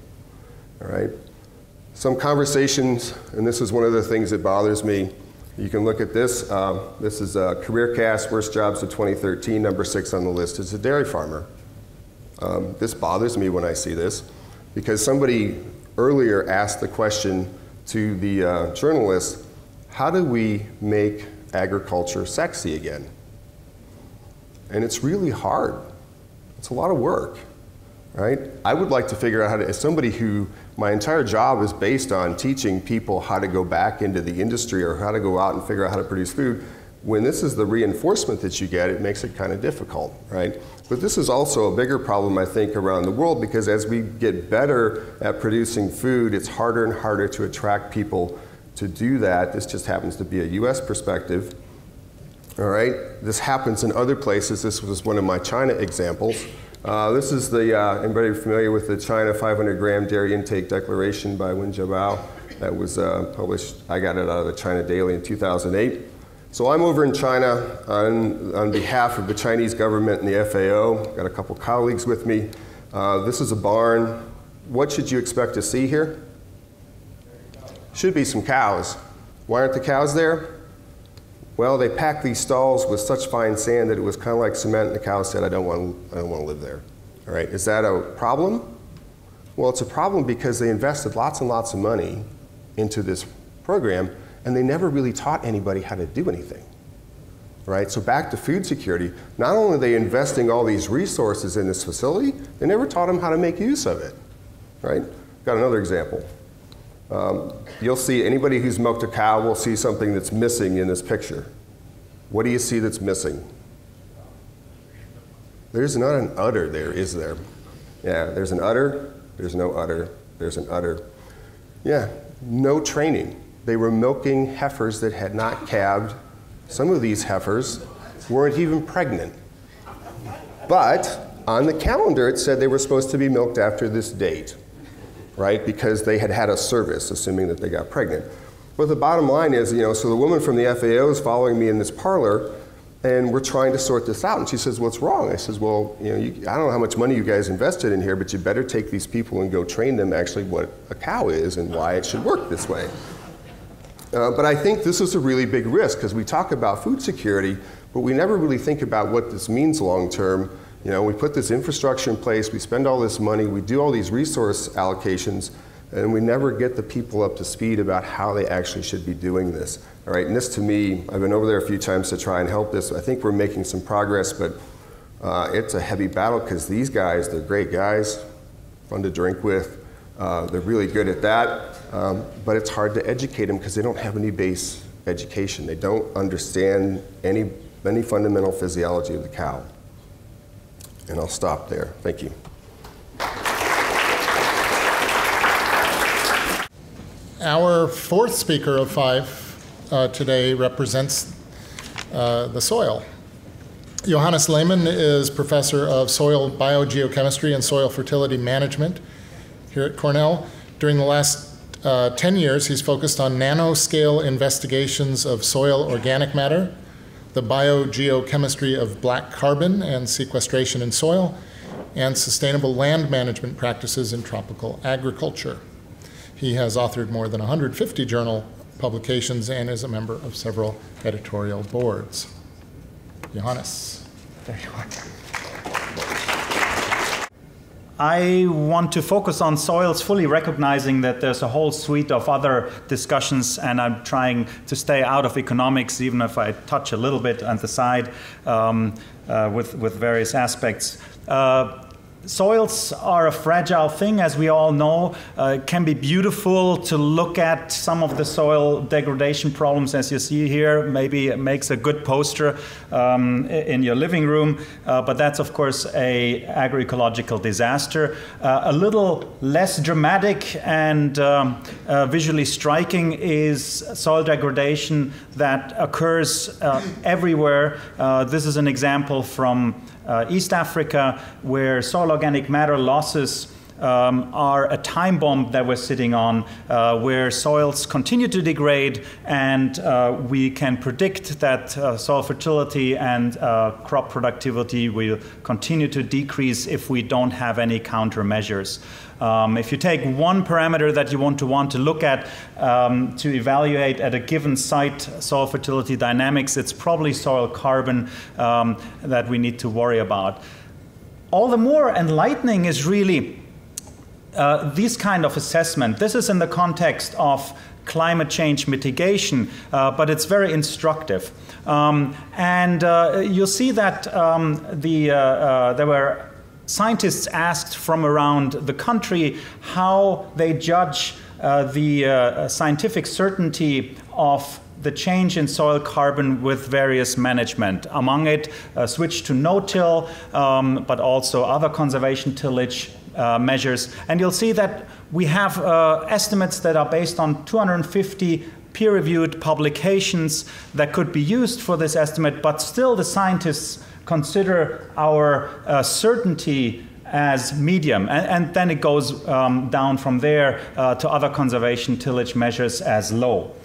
All right? Some conversations, and this is one of the things that bothers me. You can look at this. Uh, this is a CareerCast Worst Jobs of 2013, number six on the list. It's a dairy farmer. Um, this bothers me when I see this because somebody earlier asked the question to the uh, journalist how do we make agriculture sexy again? And it's really hard. It's a lot of work, right? I would like to figure out how to, as somebody who my entire job is based on teaching people how to go back into the industry or how to go out and figure out how to produce food, when this is the reinforcement that you get, it makes it kind of difficult, right? But this is also a bigger problem, I think, around the world because as we get better at producing food, it's harder and harder to attract people to do that. This just happens to be a US perspective. All right, this happens in other places. This was one of my China examples. Uh, this is the, uh, anybody familiar with the China 500 gram dairy intake declaration by Wen Jiabao? That was uh, published, I got it out of the China Daily in 2008. So I'm over in China on, on behalf of the Chinese government and the FAO. Got a couple colleagues with me. Uh, this is a barn. What should you expect to see here? Should be some cows. Why aren't the cows there? Well, they packed these stalls with such fine sand that it was kind of like cement, and the cow said, I don't want, I don't want to live there. All right, is that a problem? Well, it's a problem because they invested lots and lots of money into this program, and they never really taught anybody how to do anything. Right? So back to food security, not only are they investing all these resources in this facility, they never taught them how to make use of it. Right? Got another example. Um, you'll see anybody who's milked a cow will see something that's missing in this picture. What do you see that's missing? There's not an udder there, is there? Yeah, there's an udder, there's no udder, there's an udder. Yeah, no training. They were milking heifers that had not calved. Some of these heifers weren't even pregnant. But on the calendar, it said they were supposed to be milked after this date right? Because they had had a service, assuming that they got pregnant. But the bottom line is, you know, so the woman from the FAO is following me in this parlor, and we're trying to sort this out. And she says, "What's wrong?" I says, "Well, you know, you, I don't know how much money you guys invested in here, but you better take these people and go train them actually what a cow is and why it should work this way." Uh, but I think this is a really big risk because we talk about food security, but we never really think about what this means long term you know, we put this infrastructure in place, we spend all this money, we do all these resource allocations, and we never get the people up to speed about how they actually should be doing this. All right, and this to me, I've been over there a few times to try and help this. I think we're making some progress, but uh, it's a heavy battle because these guys, they're great guys, fun to drink with. Uh, they're really good at that, um, but it's hard to educate them because they don't have any base education. They don't understand any, any fundamental physiology of the cow. And I'll stop there. Thank you. Our fourth speaker of five uh, today represents uh, the soil. Johannes Lehmann is professor of soil biogeochemistry and soil fertility management here at Cornell. During the last uh, 10 years, he's focused on nanoscale investigations of soil organic matter the biogeochemistry of black carbon and sequestration in soil, and sustainable land management practices in tropical agriculture. He has authored more than 150 journal publications and is a member of several editorial boards. Johannes. There you are. I want to focus on soils, fully recognizing that there's a whole suite of other discussions, and I'm trying to stay out of economics, even if I touch a little bit on the side um, uh, with, with various aspects. Uh, Soils are a fragile thing, as we all know. Uh, can be beautiful to look at some of the soil degradation problems, as you see here. Maybe it makes a good poster um, in your living room, uh, but that's of course a agroecological disaster. Uh, a little less dramatic and um, uh, visually striking is soil degradation that occurs uh, everywhere. Uh, this is an example from uh, East Africa, where soil organic matter losses um, are a time bomb that we're sitting on, uh, where soils continue to degrade, and uh, we can predict that uh, soil fertility and uh, crop productivity will continue to decrease if we don't have any countermeasures. Um, if you take one parameter that you want to want to look at um, to evaluate at a given site soil fertility dynamics, it's probably soil carbon um, that we need to worry about all the more enlightening is really uh, this kind of assessment. This is in the context of climate change mitigation, uh, but it's very instructive. Um, and uh, you'll see that um, the, uh, uh, there were scientists asked from around the country how they judge uh, the uh, scientific certainty of the change in soil carbon with various management. Among it, uh, switch to no-till, um, but also other conservation tillage uh, measures. And you'll see that we have uh, estimates that are based on 250 peer-reviewed publications that could be used for this estimate, but still the scientists consider our uh, certainty as medium. And, and then it goes um, down from there uh, to other conservation tillage measures as low.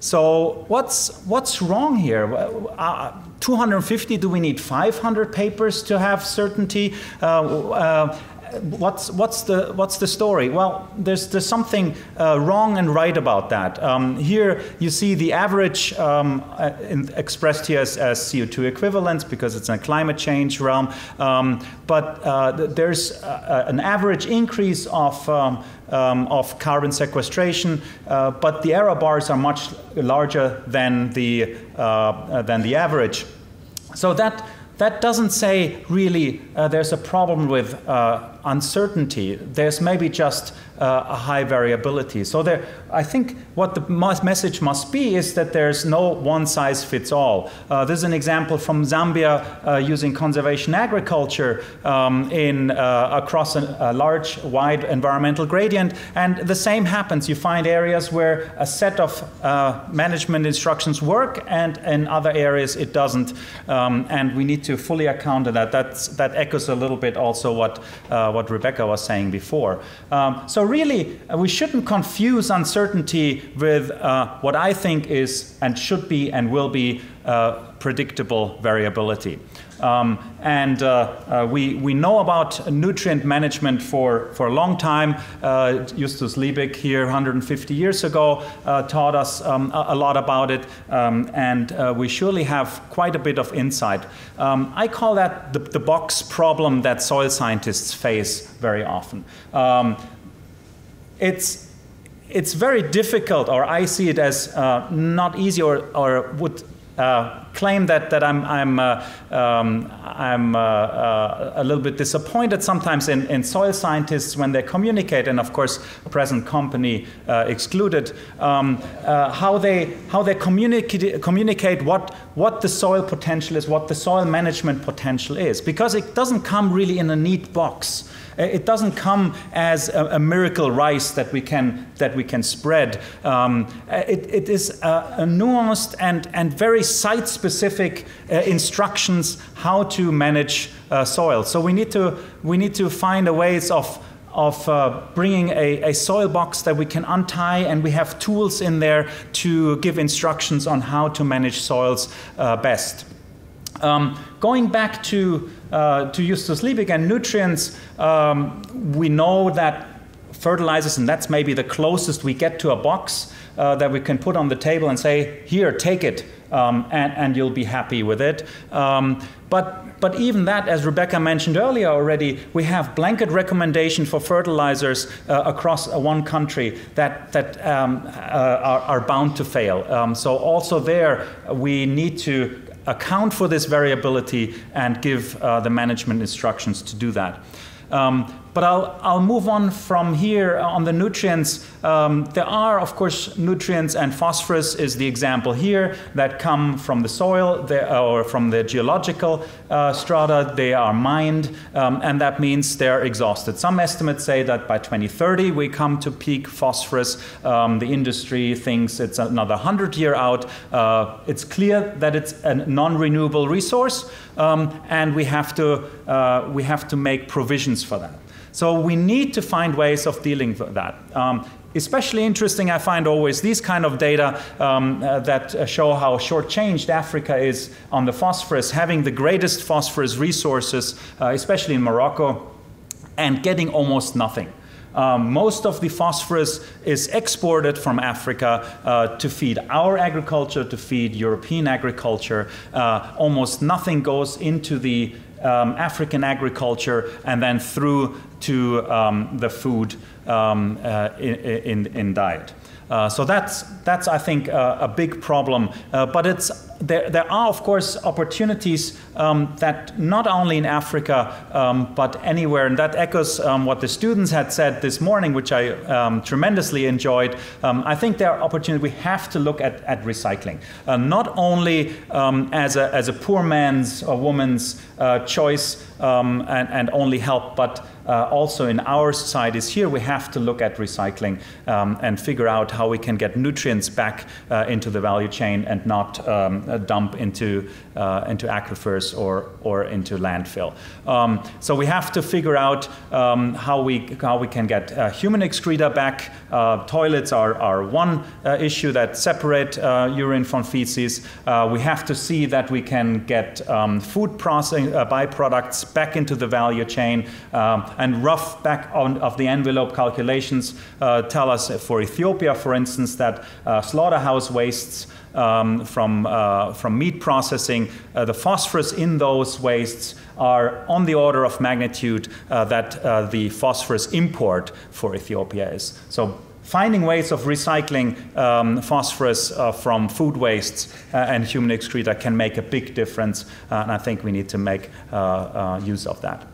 So what's, what's wrong here? Uh, 250, do we need 500 papers to have certainty? Uh, uh what's, what's, the, what's the story? Well, there's, there's something uh, wrong and right about that. Um, here you see the average um, uh, in, expressed here as, as, CO2 equivalents because it's in a climate change realm. Um, but uh, there's uh, an average increase of, um, um, of carbon sequestration, uh, but the error bars are much larger than the, uh, than the average. So that that doesn't say really uh, there's a problem with uh, uncertainty. There's maybe just uh, a high variability. So there, I think what the message must be is that there's no one size fits all. Uh, this is an example from Zambia uh, using conservation agriculture um, in, uh, across a, a, large, wide environmental gradient. And the same happens. You find areas where a set of uh, management instructions work, and in other areas it doesn't. Um, and we need to fully account for that. That's, that echoes a little bit also what, uh, what Rebecca was saying before. Um, so really, uh, we shouldn't confuse uncertainty with uh, what I think is and should be and will be uh, predictable variability. Um, and uh, uh, we, we know about nutrient management for, for a long time. Uh, Justus Liebig here 150 years ago uh, taught us um, a, a, lot about it, um, and uh, we surely have quite a bit of insight. Um, I call that the, the box problem that soil scientists face very often. Um, it's it's very difficult, or I see it as uh, not easy, or, or would uh, claim that, that I'm, I'm, uh, um, I'm uh, uh, a little bit disappointed sometimes in, in soil scientists when they communicate, and of course, present company uh, excluded, um, uh, how they, how they communicate, communicate what, what the soil potential is, what the soil management potential is, because it doesn't come really in a neat box. Uh, it doesn't come as a, a miracle rice that we can, that we can spread. Um, it, it is a, a, nuanced and, and very site specific uh, instructions how to manage uh, soil. So we need to, we need to find a ways of of uh, bringing a, a, soil box that we can untie, and we have tools in there to give instructions on how to manage soils uh, best. Um, going back to uh, to Justus Liebig and nutrients, um, we know that fertilizers, and that's maybe the closest we get to a box uh, that we can put on the table and say, here, take it, um, and, and, you'll be happy with it. Um, but, but even that, as Rebecca mentioned earlier already, we have blanket recommendation for fertilizers uh, across uh, one country that, that um, uh, are, are, bound to fail. Um, so also there, we need to account for this variability and give uh, the management instructions to do that. Um, but I'll, I'll move on from here on the nutrients. Um, there are, of course, nutrients, and phosphorus is the example here that come from the soil or from the geological uh, strata. They are mined, um, and that means they're exhausted. Some estimates say that by 2030 we come to peak phosphorus. Um, the industry thinks it's another 100 year out. Uh, it's clear that it's a non renewable resource, um, and we have, to, uh, we have to make provisions for that. So we need to find ways of dealing with that. Um, especially interesting, I find always these kind of data um, uh, that show how shortchanged Africa is on the phosphorus, having the greatest phosphorus resources, uh, especially in Morocco, and getting almost nothing. Um, most of the phosphorus is exported from Africa uh, to feed our agriculture, to feed European agriculture. Uh, almost nothing goes into the um, African agriculture, and then through to um, the food um, uh, in, in, in diet. Uh, so that's, that's I think, uh, a big problem. Uh, but it's, there, there are, of course, opportunities um, that not only in Africa, um, but anywhere, and that echoes um, what the students had said this morning, which I um, tremendously enjoyed. Um, I think there are opportunities. We have to look at, at recycling, uh, not only as, a, as a poor man's or woman's uh, choice and, and only help, but uh, also in our societies here, we have to look at recycling um, and figure out how we can get nutrients back uh, into the value chain and not um, uh, dump into, uh, into aquifers or, or into landfill. Um, so we have to figure out um, how, we, how we can get uh, human excreta back. Uh, toilets are, are one issue that separate urine from feces. we have to see that we can get um, food processing byproducts back into the value chain. Um, and rough back on, of the envelope calculations uh, tell us for Ethiopia, for instance, that uh, slaughterhouse wastes um, from, uh, from meat processing, uh, the phosphorus in those wastes are on the order of magnitude uh, that uh, the phosphorus import for Ethiopia is. So finding ways of recycling um, phosphorus uh, from food wastes uh, and human excreta can make a big difference, uh, and I think we need to make use of that.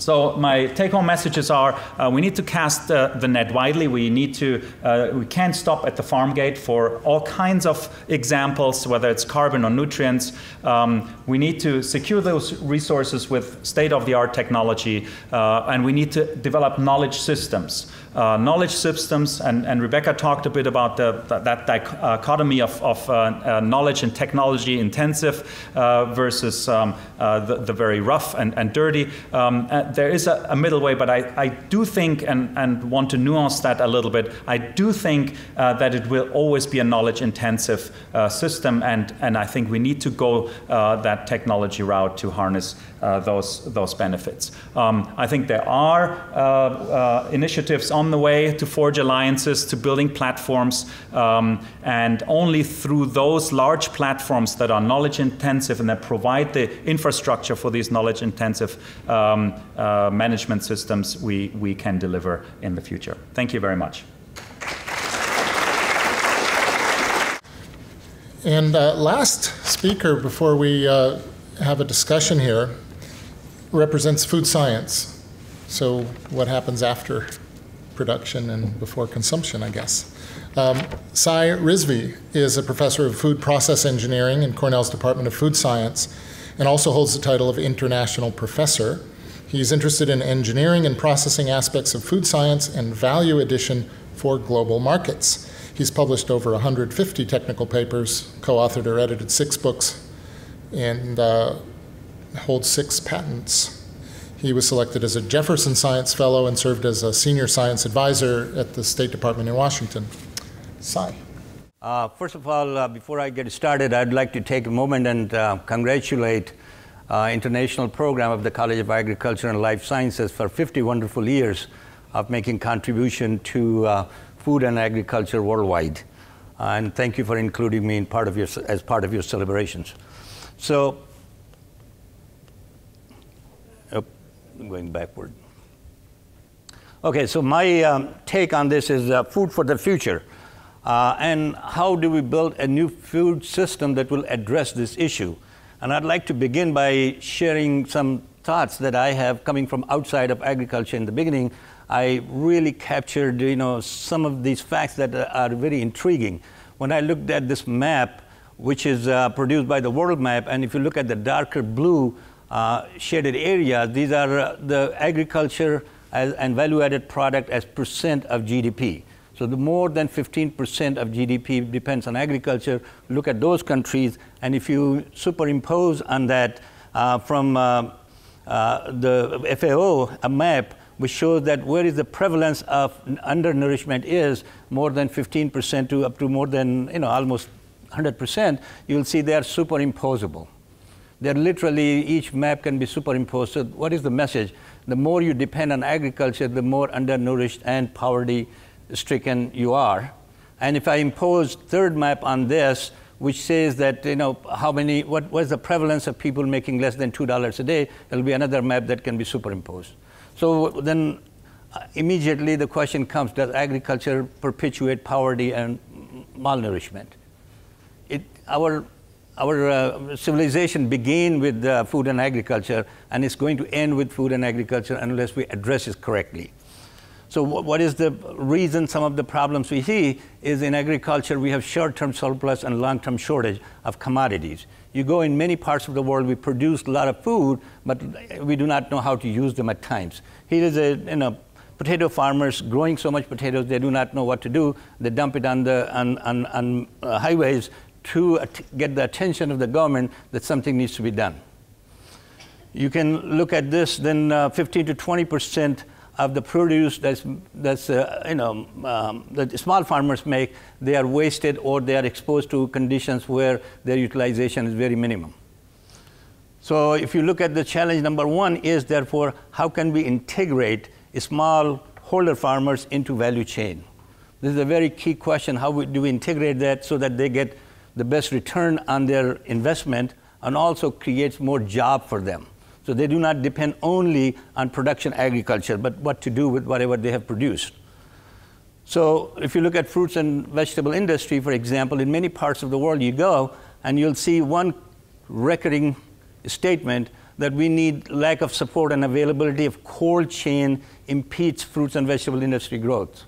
So my take-home messages are: uh, we need to cast uh, the net widely. We need to. Uh, we can't stop at the farm gate for all kinds of examples, whether it's carbon or nutrients. Um, we need to secure those resources with state-of-the-art technology, uh, and we need to develop knowledge systems uh, knowledge systems, and, and, Rebecca talked a bit about the, that dichotomy of, of uh, uh, knowledge and technology intensive uh, versus um, uh, the, the, very rough and, and dirty. Um, there is a, a, middle way, but I, I do think, and, and want to nuance that a little bit, I do think that it will always be a knowledge intensive system, and, and I think we need to go that technology route to harness those, those benefits. Um, I think there are initiatives on the way to forge alliances, to building platforms, um, and only through those large platforms that are knowledge intensive and that provide the infrastructure for these knowledge intensive um, uh, management systems, we, we can deliver in the future. Thank you very much. And uh, last speaker before we uh, have a discussion here represents food science. So, what happens after production and before consumption, I guess. Um, Syed Rizvi is a professor of food process engineering in Cornell's Department of Food Science and also holds the title of international professor. He's interested in engineering and processing aspects of food science and value addition for global markets. He's published over 150 technical papers, co authored or edited six books, and uh, holds six patents. He was selected as a Jefferson Science Fellow and served as a senior science advisor at the State Department in Washington. Syed. Uh, first of all, uh, before I get started, I'd like to take a moment and uh, congratulate uh, international program of the College of Agriculture and Life Sciences for 50 wonderful years of making contribution to uh, food and agriculture worldwide. and thank you for including me in part of your, as part of your celebrations. So going backward. Okay, so my um, take on this is uh, food for the future. Uh, and how do we build a new food system that will address this issue? And I'd like to begin by sharing some thoughts that I have coming from outside of agriculture in the beginning. I really captured, you know, some of these facts that are very intriguing. When I looked at this map, which is uh, produced by the World Map, and if you look at the darker blue, uh, shaded areas, these are uh, the agriculture as, and value-added product as percent of GDP. So the more than 15% of GDP depends on agriculture. Look at those countries, and if you superimpose on that uh, from uh, uh, the FAO a map which shows that where is the prevalence of undernourishment is more than 15% to up to more than you know almost 100%, you'll see they are superimposable. They're literally, each map can be superimposed. So what is the message? The more you depend on agriculture, the more undernourished and poverty stricken you are. And if I impose third map on this, which says that you know how many what was the prevalence of people making less than two dollars a day. There'll be another map that can be superimposed. So then uh, immediately the question comes: Does agriculture perpetuate poverty and malnourishment? It, our our uh, civilization began with uh, food and agriculture, and it's going to end with food and agriculture unless we address it correctly. So, what is the reason some of the problems we see is in agriculture we have short term surplus and long term shortage of commodities. You go in many parts of the world, we produce a lot of food, but we do not know how to use them at times. Here is a you know, potato farmers growing so much potatoes, they do not know what to do. They dump it on the on, on, on uh, highways to get the attention of the government that something needs to be done. You can look at this, then uh, 15 to 20 percent of the produce that's, that's uh, you know, um, that small farmers make, they are wasted or they are exposed to conditions where their utilization is very minimum. So if you look at the challenge number one is therefore, how can we integrate small holder farmers into value chain? This is a very key question. How do we integrate that so that they get the best return on their investment and also creates more job for them? So they do not depend only on production agriculture, but what to do with whatever they have produced. So if you look at fruits and vegetable industry, for example, in many parts of the world you go and you'll see one recurring statement that we need lack of support and availability of cold chain impedes fruits and vegetable industry growth,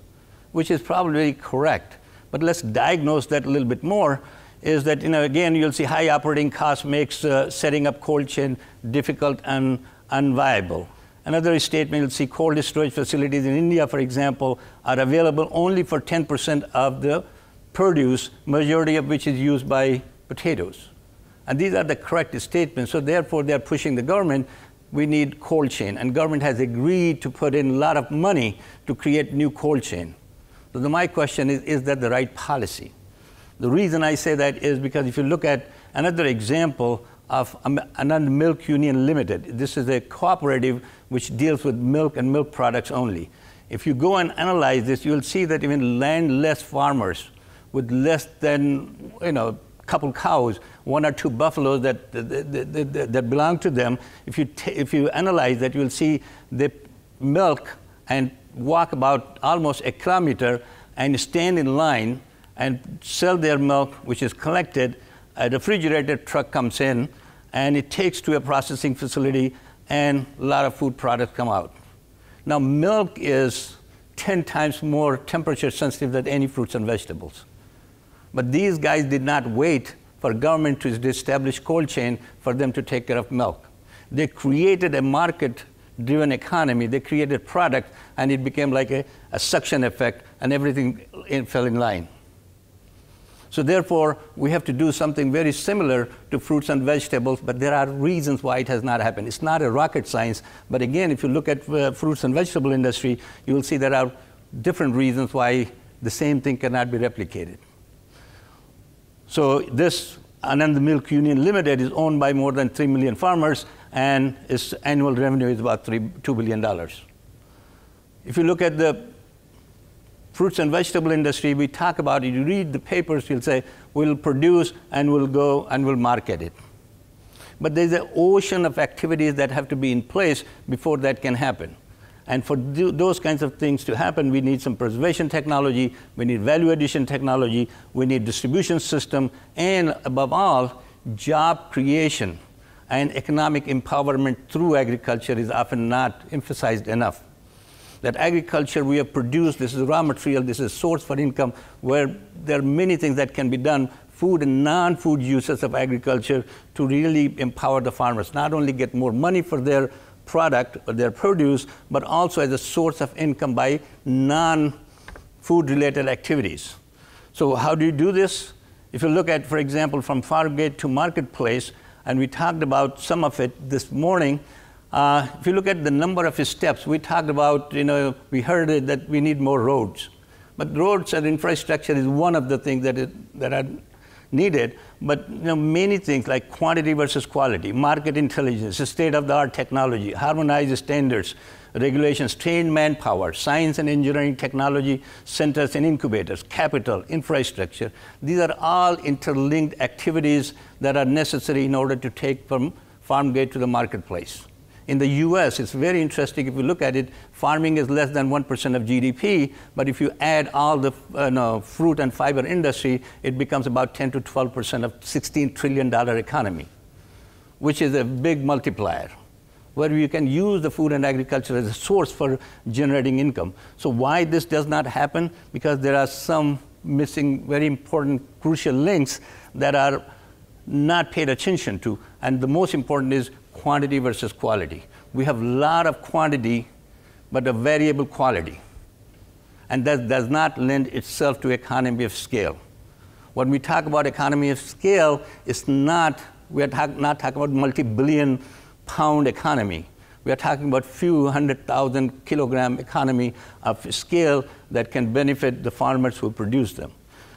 which is probably correct. But let's diagnose that a little bit more is that, you know, again, you'll see high operating cost makes uh, setting up cold chain difficult and unviable. Another statement, you'll see cold storage facilities in India, for example, are available only for 10% of the produce, majority of which is used by potatoes. And these are the correct statements. So therefore, they're pushing the government, we need cold chain. And government has agreed to put in a lot of money to create new cold chain. So my question is, is that the right policy? The reason I say that is because if you look at another example of Anand Milk Union Limited, this is a cooperative which deals with milk and milk products only. If you go and analyze this, you'll see that even landless farmers with less than, you know, couple cows, one or two buffaloes that, that, that, that belong to them, if you, if you analyze that, you'll see they milk and walk about almost a kilometer and stand in line and sell their milk, which is collected. A refrigerated truck comes in and it takes to a processing facility, and a lot of food products come out. Now, milk is 10 times more temperature sensitive than any fruits and vegetables. But these guys did not wait for government to establish cold chain for them to take care of milk. They created a market driven economy. They created product and it became like a, a suction effect and everything in, fell in line. So therefore, we have to do something very similar to fruits and vegetables, but there are reasons why it has not happened. It's not a rocket science, but again, if you look at uh, fruits and vegetable industry, you will see there are different reasons why the same thing cannot be replicated. So this Anand Milk Union Limited is owned by more than 3 million farmers, and its annual revenue is about three, $2 billion. If you look at the fruits and vegetable industry, we talk about it. You read the papers, you'll say, we'll produce and we'll go and we'll market it. But there's an ocean of activities that have to be in place before that can happen. And for th- those kinds of things to happen, we need some preservation technology, we need value addition technology, we need distribution system, and above all, job creation and economic empowerment through agriculture is often not emphasized enough that agriculture we have produced, this is raw material, this is source for income, where there are many things that can be done, food and non-food uses of agriculture to really empower the farmers, not only get more money for their product or their produce, but also as a source of income by non-food related activities. So how do you do this? If you look at, for example, from farm gate to marketplace, and we talked about some of it this morning, uh, if you look at the number of steps, we talked about, you know, we heard that we need more roads. But roads and infrastructure is one of the things that, that are needed. But you know, many things like quantity versus quality, market intelligence, state of the art technology, harmonized standards, regulations, trained manpower, science and engineering technology centers and incubators, capital, infrastructure. These are all interlinked activities that are necessary in order to take from farm gate to the marketplace. In the US, it's very interesting if you look at it, farming is less than 1% of GDP, but if you add all the uh, no, fruit and fiber industry, it becomes about 10 to 12% of $16 trillion economy, which is a big multiplier where you can use the food and agriculture as a source for generating income. So why this does not happen? Because there are some missing very important crucial links that are not paid attention to. And the most important is quantity versus quality. We have a lot of quantity, but a variable quality. And that does not lend itself to economy of scale. When we talk about economy of scale, it's not, we are talk, not talking about multi-billion pound economy. We are talking about few hundred thousand kilogram economy of scale that can benefit the farmers who produce them.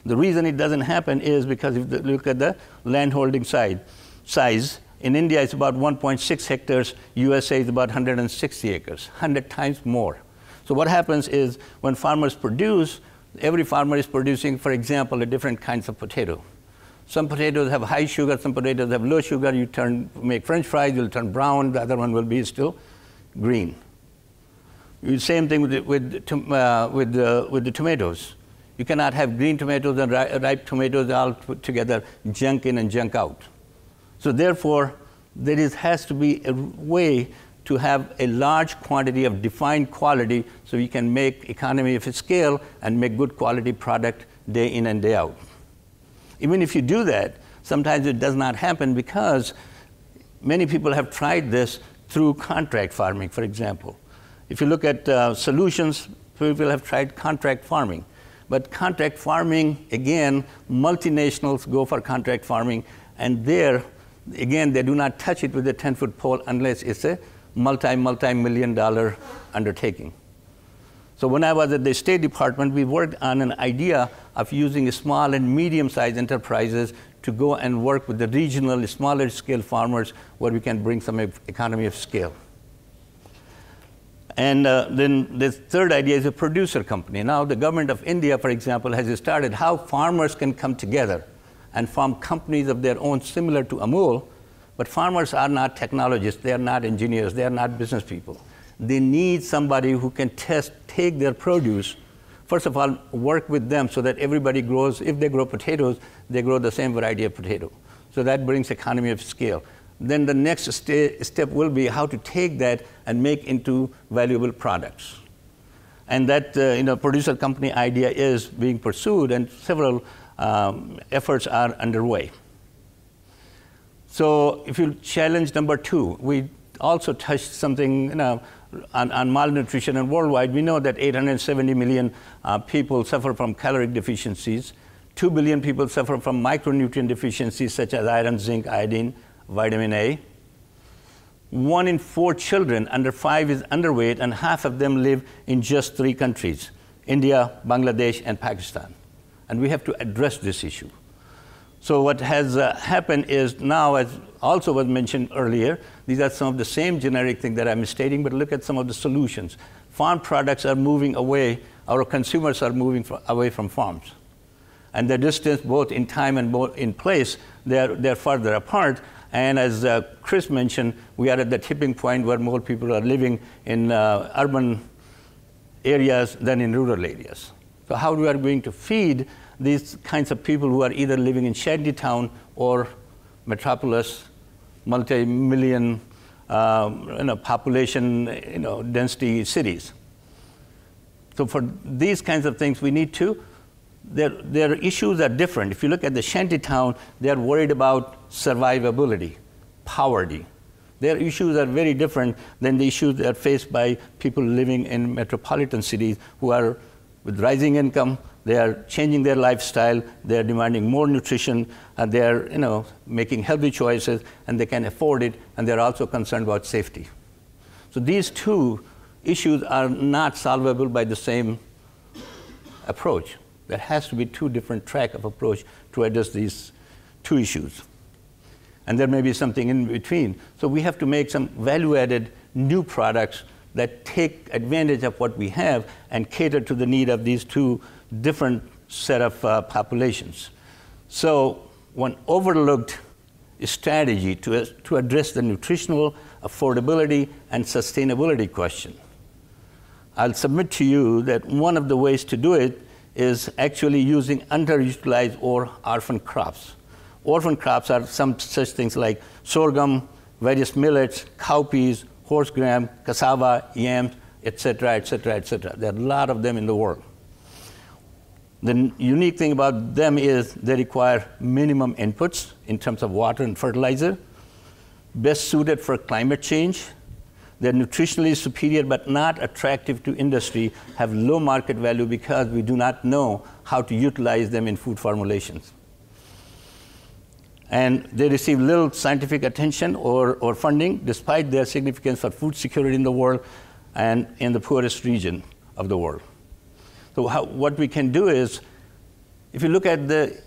The reason it doesn't happen is because if you look at the landholding side, size, in India, it's about 1.6 hectares. USA is about 160 acres, 100 times more. So what happens is when farmers produce, every farmer is producing, for example, a different kinds of potato. Some potatoes have high sugar, some potatoes have low sugar. You turn, make French fries, you'll turn brown. The other one will be still green. Same thing with the, with, uh, with, uh, with the tomatoes. You cannot have green tomatoes and ripe tomatoes all put together, junk in and junk out. So therefore, there is, has to be a way to have a large quantity of defined quality so you can make economy of scale and make good quality product day in and day out. Even if you do that, sometimes it does not happen because many people have tried this through contract farming, for example. If you look at uh, solutions, people have tried contract farming. But contract farming, again, multinationals go for contract farming, and there again, they do not touch it with a 10 foot pole unless it's a multi, multi million dollar undertaking. So when I was at the State Department, we worked on an idea of using small and medium sized enterprises to go and work with the regional, smaller scale farmers where we can bring some economy of scale. And uh, then the third idea is a producer company. Now, the government of India, for example, has started how farmers can come together and form companies of their own similar to Amul. But farmers are not technologists, they are not engineers, they are not business people. They need somebody who can test, take their produce, first of all, work with them so that everybody grows, if they grow potatoes, they grow the same variety of potato. So that brings economy of scale. Then the next st- step will be how to take that and make into valuable products. And that uh, you know, producer company idea is being pursued, and several um, efforts are underway. So if you challenge number two, we also touched something you know, on, on malnutrition and worldwide. We know that 870 million uh, people suffer from caloric deficiencies. 2 billion people suffer from micronutrient deficiencies such as iron, zinc, iodine, vitamin A. One in four children under five is underweight, and half of them live in just three countries India, Bangladesh, and Pakistan and we have to address this issue. So what has uh, happened is now, as also was mentioned earlier, these are some of the same generic things that I'm stating, but look at some of the solutions. Farm products are moving away, our consumers are moving away from farms. And the distance, both in time and in place, they're, they're farther apart. And as uh, Chris mentioned, we are at the tipping point where more people are living in uh, urban areas than in rural areas. So how are we are going to feed these kinds of people who are either living in shanty town or metropolis, multi-million um, you know, population you know, density cities. So for these kinds of things, we need to, their, their issues are different. If you look at the shanty town, they are worried about survivability, poverty. Their issues are very different than the issues that are faced by people living in metropolitan cities who are with rising income, they are changing their lifestyle, they are demanding more nutrition, and they are you know, making healthy choices, and they can afford it, and they're also concerned about safety. So these two issues are not solvable by the same approach. There has to be two different track of approach to address these two issues. And there may be something in between. So we have to make some value-added new products that take advantage of what we have and cater to the need of these two different set of uh, populations. So one overlooked strategy to, to address the nutritional affordability and sustainability question. I'll submit to you that one of the ways to do it is actually using underutilized or orphan crops. Orphan crops are some such things like sorghum, various millets, cowpeas, horse gram, cassava, yams, etc., etc., etc. There are a lot of them in the world. The unique thing about them is they require minimum inputs in terms of water and fertilizer, best suited for climate change. They're nutritionally superior but not attractive to industry, have low market value because we do not know how to utilize them in food formulations. And they receive little scientific attention or, or funding despite their significance for food security in the world and in the poorest region of the world. So how, what we can do is, if you look at the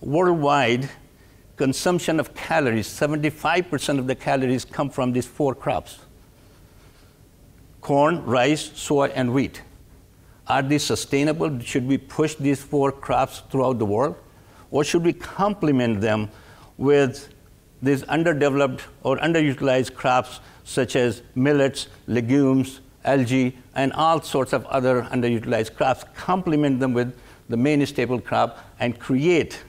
worldwide consumption of calories, 75% of the calories come from these four crops corn, rice, soy, and wheat. Are these sustainable? Should we push these four crops throughout the world? Or should we complement them with these underdeveloped or underutilized crops such as millets, legumes, algae, and all sorts of other underutilized crops, complement them with the main staple crop, and create,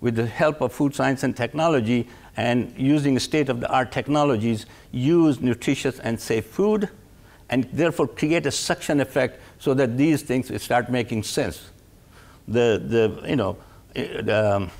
with the help of food science and technology, and using state-of-the-art technologies, use nutritious and safe food, and therefore create a suction effect so that these things start making sense. The, the you know, um,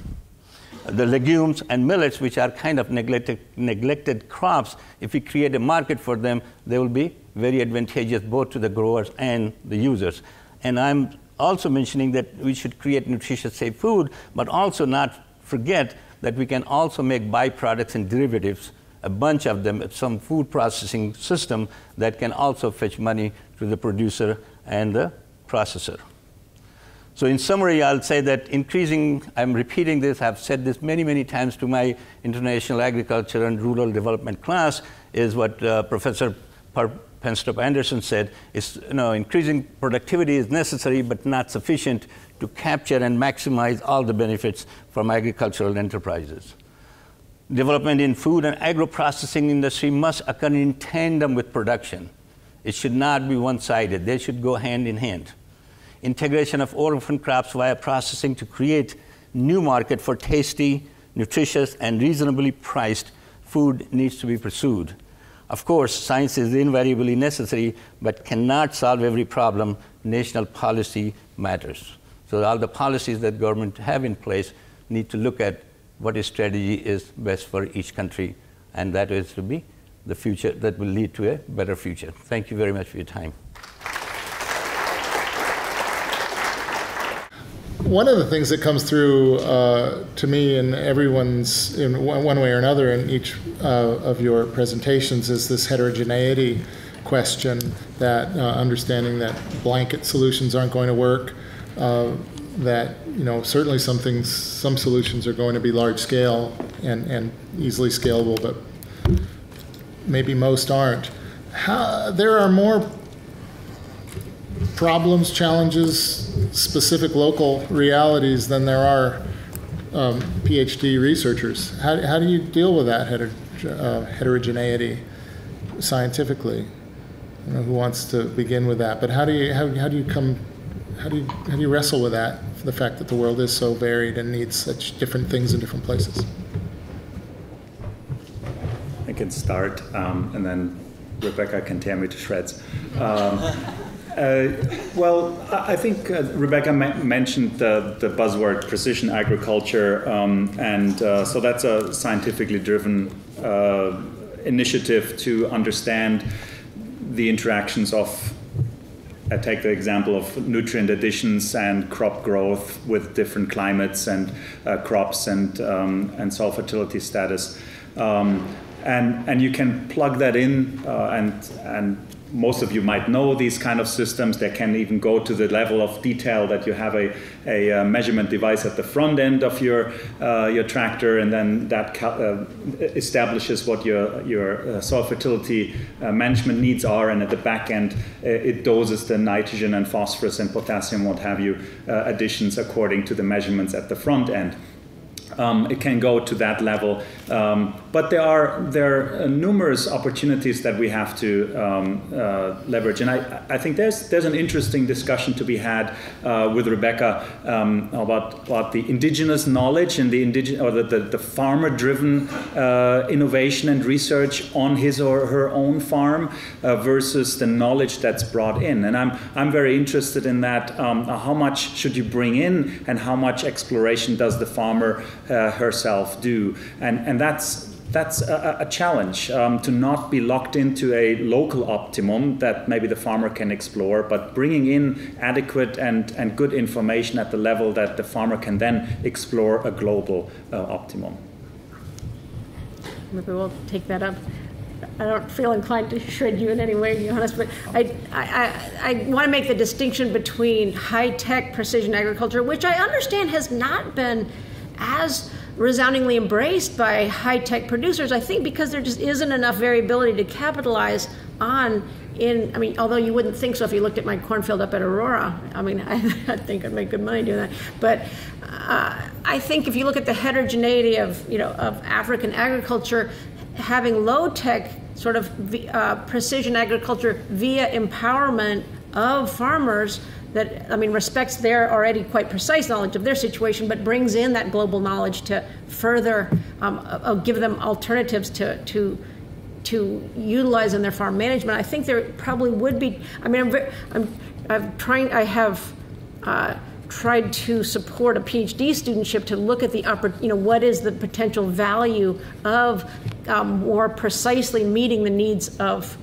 the legumes and millets, which are kind of neglected, neglected crops, if we create a market for them, they will be very advantageous both to the growers and the users. And I'm also mentioning that we should create nutritious, safe food, but also not forget that we can also make byproducts and derivatives, a bunch of them, some food processing system that can also fetch money to the producer and the processor. So in summary, I'll say that increasing, I'm repeating this, I've said this many, many times to my international agriculture and rural development class, is what uh, Professor Pinstrup Andersen said, is you know, increasing productivity is necessary but not sufficient to capture and maximize all the benefits from agricultural enterprises. Development in food and agro-processing industry must occur in tandem with production. It should not be one-sided. They should go hand in hand integration of orphan crops via processing to create new market for tasty, nutritious, and reasonably priced food needs to be pursued. Of course, science is invariably necessary, but cannot solve every problem. National policy matters. So all the policies that government have in place need to look at what strategy is best for each country, and that is to be the future that will lead to a better future. Thank you very much for your time. One of the things that comes through uh, to me in everyone's in one way or another in each uh, of your presentations is this heterogeneity question that uh, understanding that blanket solutions aren't going to work uh, that you know certainly some things some solutions are going to be large scale and, and easily scalable but maybe most aren't. How, there are more problems, challenges, specific local realities than there are um, PhD researchers. How, how do you deal with that uh, heterogeneity scientifically? I don't know who wants to begin with that, but how do you how, how do you come how do you how do you wrestle with that the fact that the world is so varied and needs such different things in different places? I can start, um, and then Rebecca can tear me to shreds. Um, uh, well, I think uh, Rebecca mentioned the, the, buzzword precision agriculture, um, and uh, so that's a scientifically driven uh, initiative to understand the interactions of. I take the example of nutrient additions and crop growth with different climates and uh, crops and um, and soil fertility status, um, and and you can plug that in uh, and and most of you might know these kind of systems. They can even go to the level of detail that you have a, a, uh, measurement device at the front end of your, uh, your tractor, and then that uh, establishes what your, your uh, soil fertility uh, management needs are, and at the back end, it doses the nitrogen and phosphorus and potassium, what have you, additions according to the measurements at the front end. Um, it can go to that level um, but there are there are numerous opportunities that we have to um, uh, leverage, and I, I think there's there's an interesting discussion to be had uh, with Rebecca um, about about the indigenous knowledge and the indigenous or the, the, the farmer-driven uh, innovation and research on his or her own farm uh, versus the knowledge that's brought in, and I'm I'm very interested in that. Um, how much should you bring in, and how much exploration does the farmer uh, herself do, and and that's that's a, a challenge um, to not be locked into a local optimum that maybe the farmer can explore, but bringing in adequate and, and good information at the level that the farmer can then explore a global uh, optimum. Maybe we'll take that up. I don't feel inclined to shred you in any way, honest, but I, I, I, I want to make the distinction between high tech precision agriculture, which I understand has not been as resoundingly embraced by high tech producers, I think because there just isn't enough variability to capitalize on. In, I mean, although you wouldn't think so if you looked at my cornfield up at Aurora. I mean, I, I think I'd make good money doing that. But uh, I think if you look at the heterogeneity of, you know, of African agriculture, having low tech sort of uh, precision agriculture via empowerment of farmers that I mean respects their already quite precise knowledge of their situation, but brings in that global knowledge to further um, uh, give them alternatives to to to utilize in their farm management. I think there probably would be. I mean, I'm, I'm, I'm trying. I have. Uh, tried to support a PhD studentship to look at the upper, you know what is the potential value of um, more precisely meeting the needs of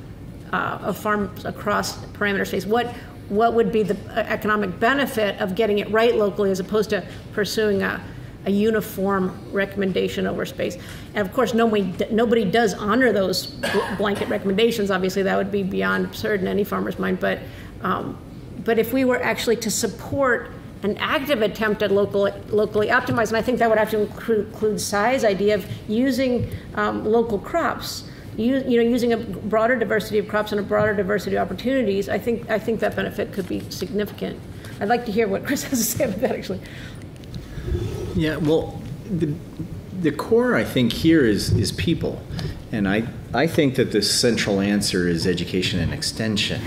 uh, of farms across parameter space. What what would be the uh, economic benefit of getting it right locally as opposed to pursuing a, a uniform recommendation over space. And of course, nobody, nobody does honor those blanket recommendations. Obviously, that would be beyond absurd in any farmer's mind. But, um, but if we were actually to support an active attempt at local, locally optimize, and I think that would have to include, include size idea of using um, local crops you, you know, using a broader diversity of crops and a broader diversity of opportunities, I think, I think that benefit could be significant. I'd like to hear what Chris has to say about that, actually. Yeah, well, the, the core, I think, here is, is people. And I, I think that the central answer is education and extension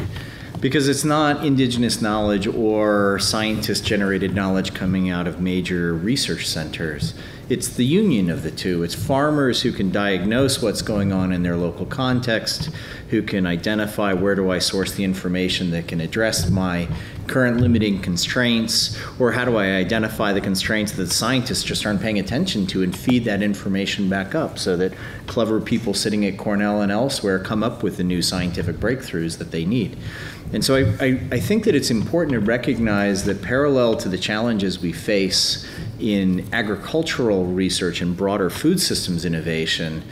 because it's not indigenous knowledge or scientist generated knowledge coming out of major research centers it's the union of the two. It's farmers who can diagnose what's going on in their local context, who can identify where do I source the information that can address my current limiting constraints, or how do I identify the constraints that scientists just aren't paying attention to and feed that information back up so that clever people sitting at Cornell and elsewhere come up with the new scientific breakthroughs that they need. And so I, I, I think that it's important to recognize that parallel to the challenges we face in agricultural research and broader food systems innovation,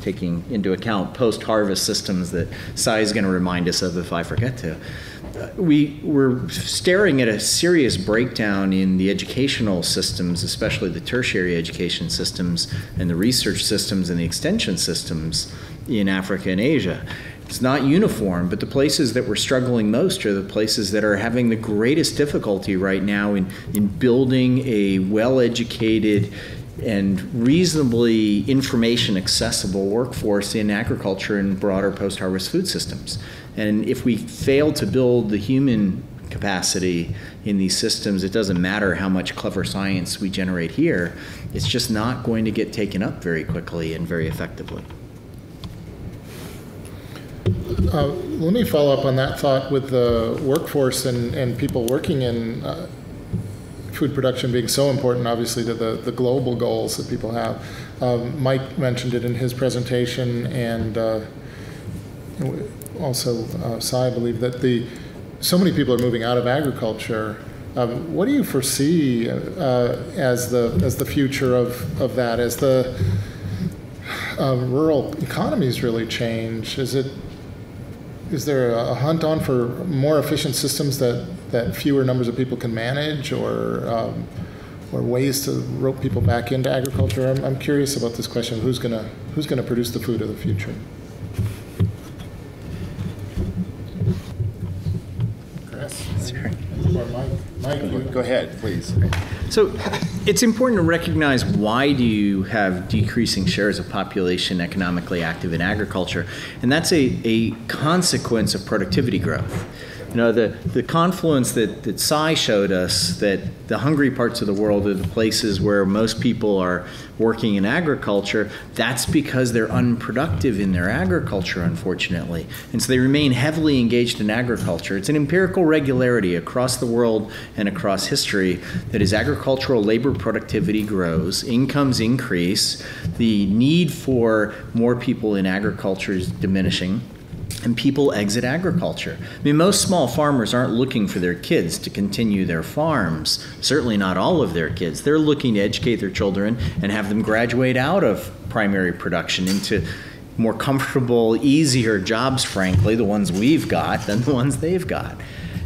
taking into account post harvest systems that Sai is going to remind us of if I forget to. Uh, we, we're staring at a serious breakdown in the educational systems, especially the tertiary education systems and the research systems and the extension systems in Africa and Asia. It's not uniform, but the places that we're struggling most are the places that are having the greatest difficulty right now in, in building a well educated and reasonably information accessible workforce in agriculture and broader post harvest food systems. And if we fail to build the human capacity in these systems, it doesn't matter how much clever science we generate here, it's just not going to get taken up very quickly and very effectively. Uh, let me follow up on that thought with the workforce and, and people working in uh, food production being so important, obviously, to the, the global goals that people have. Um, Mike mentioned it in his presentation, and uh, also uh, Sai, I believe, that the so many people are moving out of agriculture. Um, what do you foresee uh, as the as the future of, of that? As the uh, rural economies really change, is it is there a hunt on for more efficient systems that, that fewer numbers of people can manage or, um, or ways to rope people back into agriculture? I'm, I'm curious about this question of who's going to who's gonna produce the food of the future. Chris? Or Mike? Mike, Go ahead, please. So it's important to recognize why do you have decreasing shares of population economically active in agriculture, and that's a, a consequence of productivity growth. You know, the, the confluence that, that Cy showed us that the hungry parts of the world are the places where most people are working in agriculture, that's because they're unproductive in their agriculture, unfortunately. And so they remain heavily engaged in agriculture. It's an empirical regularity across the world and across history that as agricultural labor productivity grows, incomes increase, the need for more people in agriculture is diminishing and people exit agriculture. I mean, most small farmers aren't looking for their kids to continue their farms, certainly not all of their kids. They're looking to educate their children and have them graduate out of primary production into more comfortable, easier jobs, frankly, the ones we've got than the ones they've got.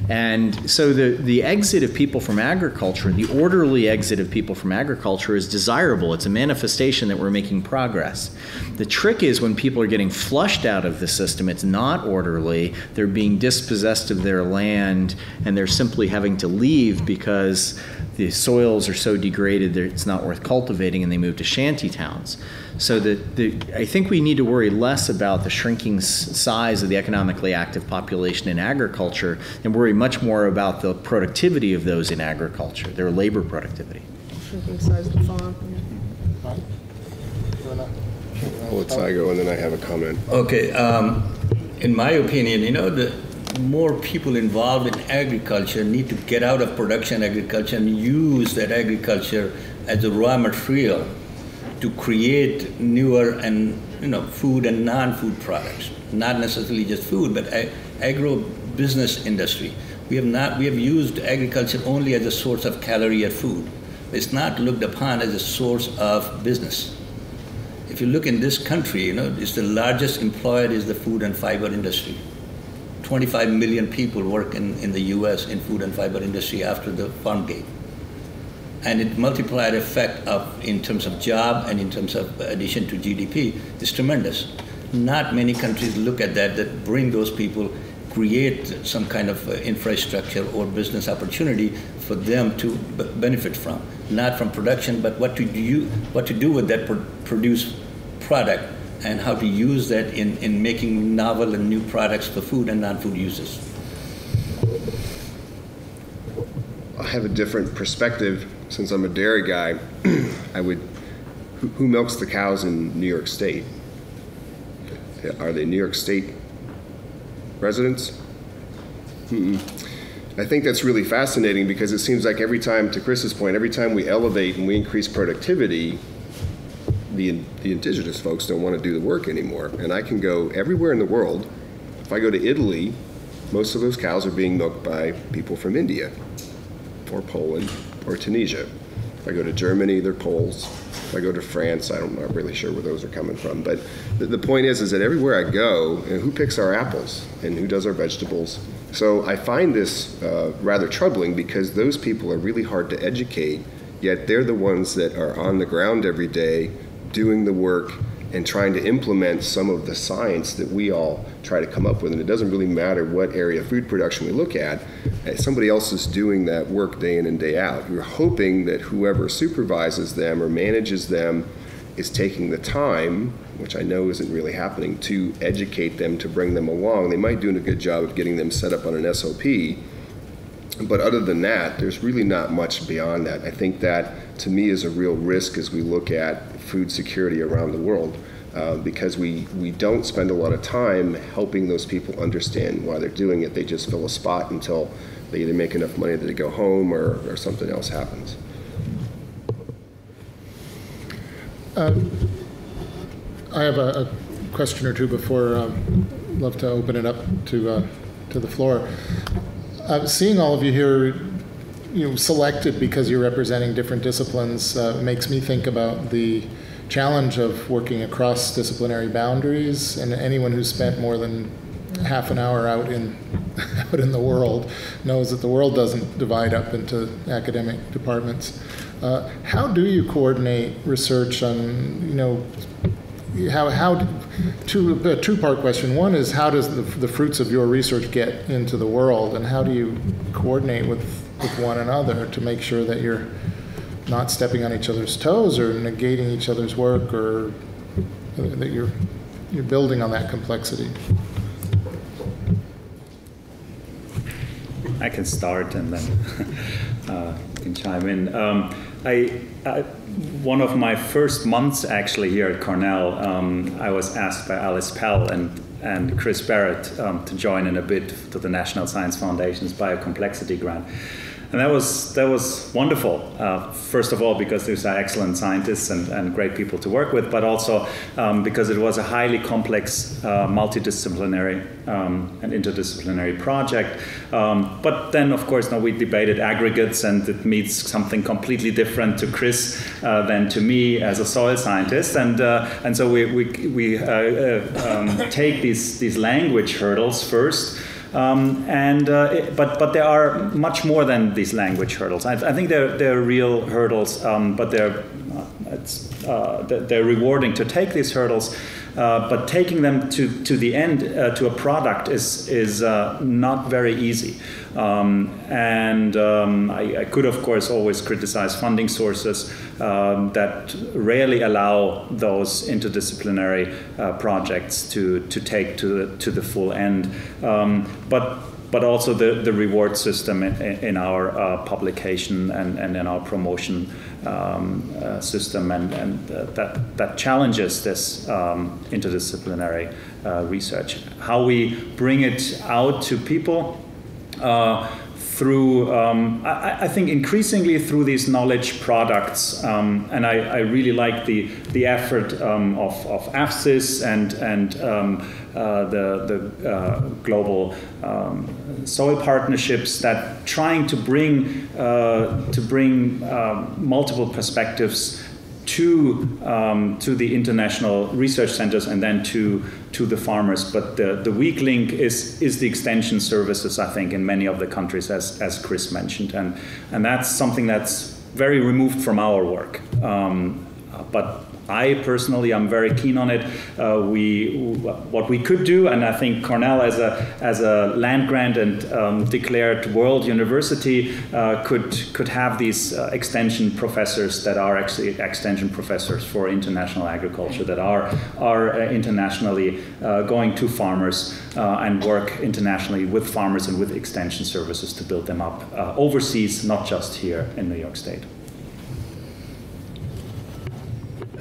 And so the, the exit of people from agriculture, the orderly exit of people from agriculture is desirable. It's a manifestation that we're making progress. The trick is when people are getting flushed out of the system, it's not orderly. They're being dispossessed of their land and they're simply having to leave because the soils are so degraded that it's not worth cultivating and they move to shanty towns. So the, the, I think we need to worry less about the shrinking s- size of the economically active population in agriculture and worry much more about the productivity of those in agriculture, their labor productivity. Shrinking size of the farm. yeah. Mike? You wanna- I'll let Cy go, and then I have a comment. Okay, um, in my opinion, you know, the more people involved in agriculture need to get out of production agriculture and use that agriculture as a raw material to create newer and you know food and non-food products. Not necessarily just food, but ag- agro business industry. We have not we have used agriculture only as a source of calorie and food. It's not looked upon as a source of business if you look in this country, you know, it's the largest employer is the food and fiber industry. 25 million people work in, in the U.S. in food and fiber industry after the farm gate. And it multiplied effect of, in terms of job and in terms of addition to GDP is tremendous. Not many countries look at that, that bring those people, create some kind of uh, infrastructure or business opportunity for them to benefit from. Not from production, but what to do, what to do with that pro- produced product and how to use that in, in making novel and new products for food and non-food uses. I have a different perspective since I'm a dairy guy. I would, who, who milks the cows in New York State? Are they New York State residents? Mm-mm. I think that's really fascinating because it seems like every time, to Chris's point, every time we elevate and we increase productivity, the, the indigenous folks don't want to do the work anymore. And I can go everywhere in the world. If I go to Italy, most of those cows are being milked by people from India or Poland or Tunisia. If I go to Germany, they're Poles. If I go to France, I don't, I'm not really sure where those are coming from. But the, the point is, is that everywhere I go, who picks our apples and who does our vegetables? So I find this uh, rather troubling because those people are really hard to educate, yet they're the ones that are on the ground every day doing the work and trying to implement some of the science that we all try to come up with. And it doesn't really matter what area of food production we look at, uh, somebody else is doing that work day in and day out. We're hoping that whoever supervises them or manages them is taking the time, which I know isn't really happening, to educate them, to bring them along. They might do a good job of getting them set up on an SOP, but other than that, there's really not much beyond that. I think that to me is a real risk as we look at food security around the world. Uh, because we, we don't spend a lot of time helping those people understand why they're doing it. They just fill a spot until they either make enough money that they go home or, or something else happens. I have a, a question or two before, um, love to open it up to, uh, to the floor. Uh, seeing all of you here, you know, selected because you're representing different disciplines uh, makes me think about the challenge of working across disciplinary boundaries. And anyone who's spent more than half an hour out in out in the world knows that the world doesn't divide up into academic departments. Uh, how do you coordinate research on you know how how two a two part question. One is how does the, the fruits of your research get into the world, and how do you coordinate with with one another to make sure that you're not stepping on each other's toes or negating each other's work or that you're you're building on that complexity. I can start and then uh, you can chime in. Um, I, I, one of my first months actually here at Cornell, um, I was asked by Alice Pell and and Chris Barrett um, to join in a bid to the National Science Foundation's Biocomplexity Grant and that was that was wonderful. Uh, first of all, because these are excellent scientists and, and great people to work with, but also um, because it was a highly complex, uh, multidisciplinary um, and interdisciplinary project. Um, but then, of course, now we debated aggregates, and it means something completely different to Chris uh, than to me as a soil scientist, and uh, and so we we, we uh, uh, um, take these these language hurdles first. Um, and uh, it, but but there are much more than these language hurdles. I, I think they're they're real hurdles, um, but they're uh, uh they're rewarding to take these hurdles. Uh, but taking them to, to the end uh, to a product is is uh, not very easy. Um, and um, I, I, could, of course, always criticize funding sources um, that rarely allow those interdisciplinary uh, projects to, to take to the, to the full end. Um, but but also the, the reward system in, in our uh, publication and, and in our promotion um, uh, system, and, and uh, that, that challenges this um, interdisciplinary uh, research. How we bring it out to people uh, through, um, I, I, think, increasingly through these knowledge products. Um, and I, I, really like the, the effort um, of, of AFSIS and, and um, uh, the, the uh, global um, soil partnerships that trying to bring, uh, to bring uh, multiple perspectives to um, to the international research centers and then to to the farmers. But the, the weak link is is the extension services. I think in many of the countries, as as Chris mentioned, and and that's something that's very removed from our work. Um, but I personally am very keen on it. Uh, we what we could do, and I think Cornell as a as a land grant and um, declared world university uh, could could have these uh, extension professors that are actually extension professors for international agriculture that are are uh, internationally uh, going to farmers uh, and work internationally with farmers and with extension services to build them up overseas, not just here in New York State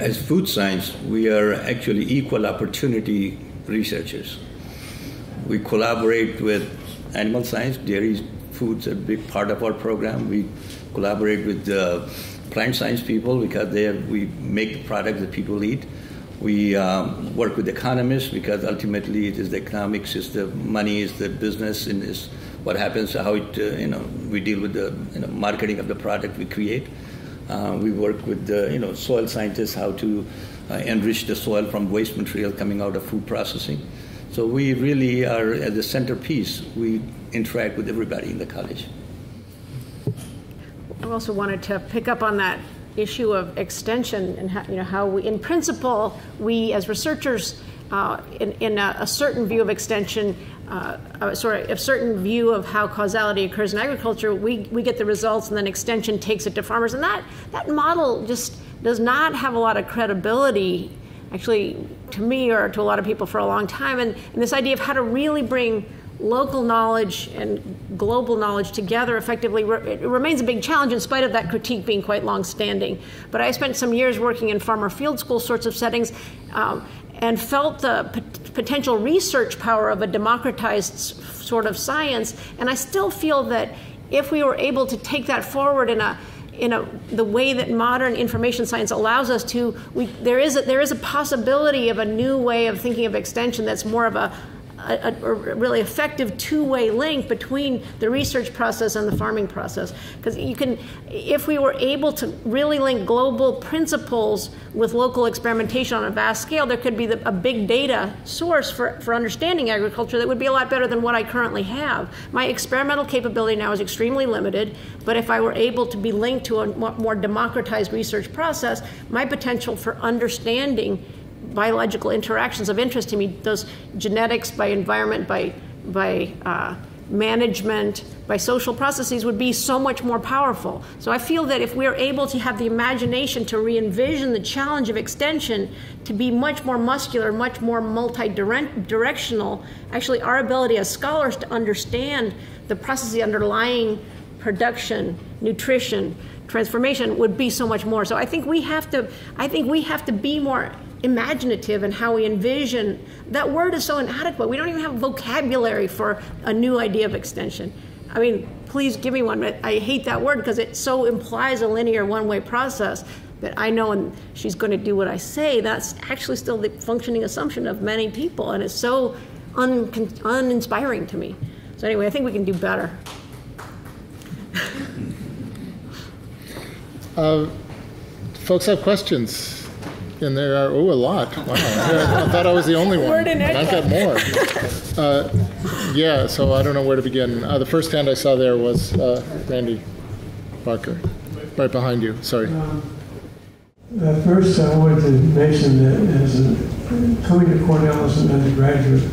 as food science, we are actually equal opportunity researchers. We collaborate with animal science, dairy foods a big part of our program. We collaborate with the plant science people because they have, we make the product that people eat. We um, work with economists because ultimately it is the economics, is the money, is the business, and is what happens, how it, uh, you know, we deal with the you know, marketing of the product we create. Uh, we work with you know soil scientists how to uh, enrich the soil from waste material coming out of food processing. So we really are at the centerpiece. We interact with everybody in the college. I also wanted to pick up on that issue of extension and how, you know how we, in principle, we as researchers, uh, in, in a, a, certain view of extension, uh, sort certain view of how causality occurs in agriculture, we, we get the results and then extension takes it to farmers. And that, that model just does not have a lot of credibility, actually, to me or to a lot of people for a long time. And, and this idea of how to really bring local knowledge and global knowledge together effectively it remains a big challenge in spite of that critique being quite long standing. But I spent some years working in farmer field school sorts of settings. Um, and felt the p- potential research power of a democratized sort of science. And I still feel that if we were able to take that forward in a in a, the way that modern information science allows us to, we, there, is a, there is a possibility of a new way of thinking of extension that's more of a, a, a, really effective two-way link between the research process and the farming process. Because you can, if we were able to really link global principles with local experimentation on a vast scale, there could be the, a big data source for, for understanding agriculture that would be a lot better than what I currently have. My experimental capability now is extremely limited, but if I were able to be linked to a more democratized research process, my potential for understanding biological interactions of interest to me, those genetics by environment, by, by uh, management, by social processes would be so much more powerful. So I feel that if we're able to have the imagination to re envision the challenge of extension to be much more muscular, much more multi directional, actually, our ability as scholars to understand the processes underlying production, nutrition, transformation would be so much more. So I think we have to I think we have to be more imaginative and how we envision. That word is so inadequate. We don't even have vocabulary for a new idea of extension. I mean, please give me one. I hate that word because it so implies a linear one way process that I know and she's going to do what I say. That's actually still the functioning assumption of many people, and it's so un- uninspiring to me. So, anyway, I think we can do better. uh, folks have questions? And there are, oh, a lot. Wow. I thought I was the only one. Word I've got more. Uh, yeah, so I don't know where to begin. Uh, the first hand I saw there was uh, Randy Barker, right behind you. Sorry. Um, first, I wanted to mention that as a, coming to Cornell as an undergraduate,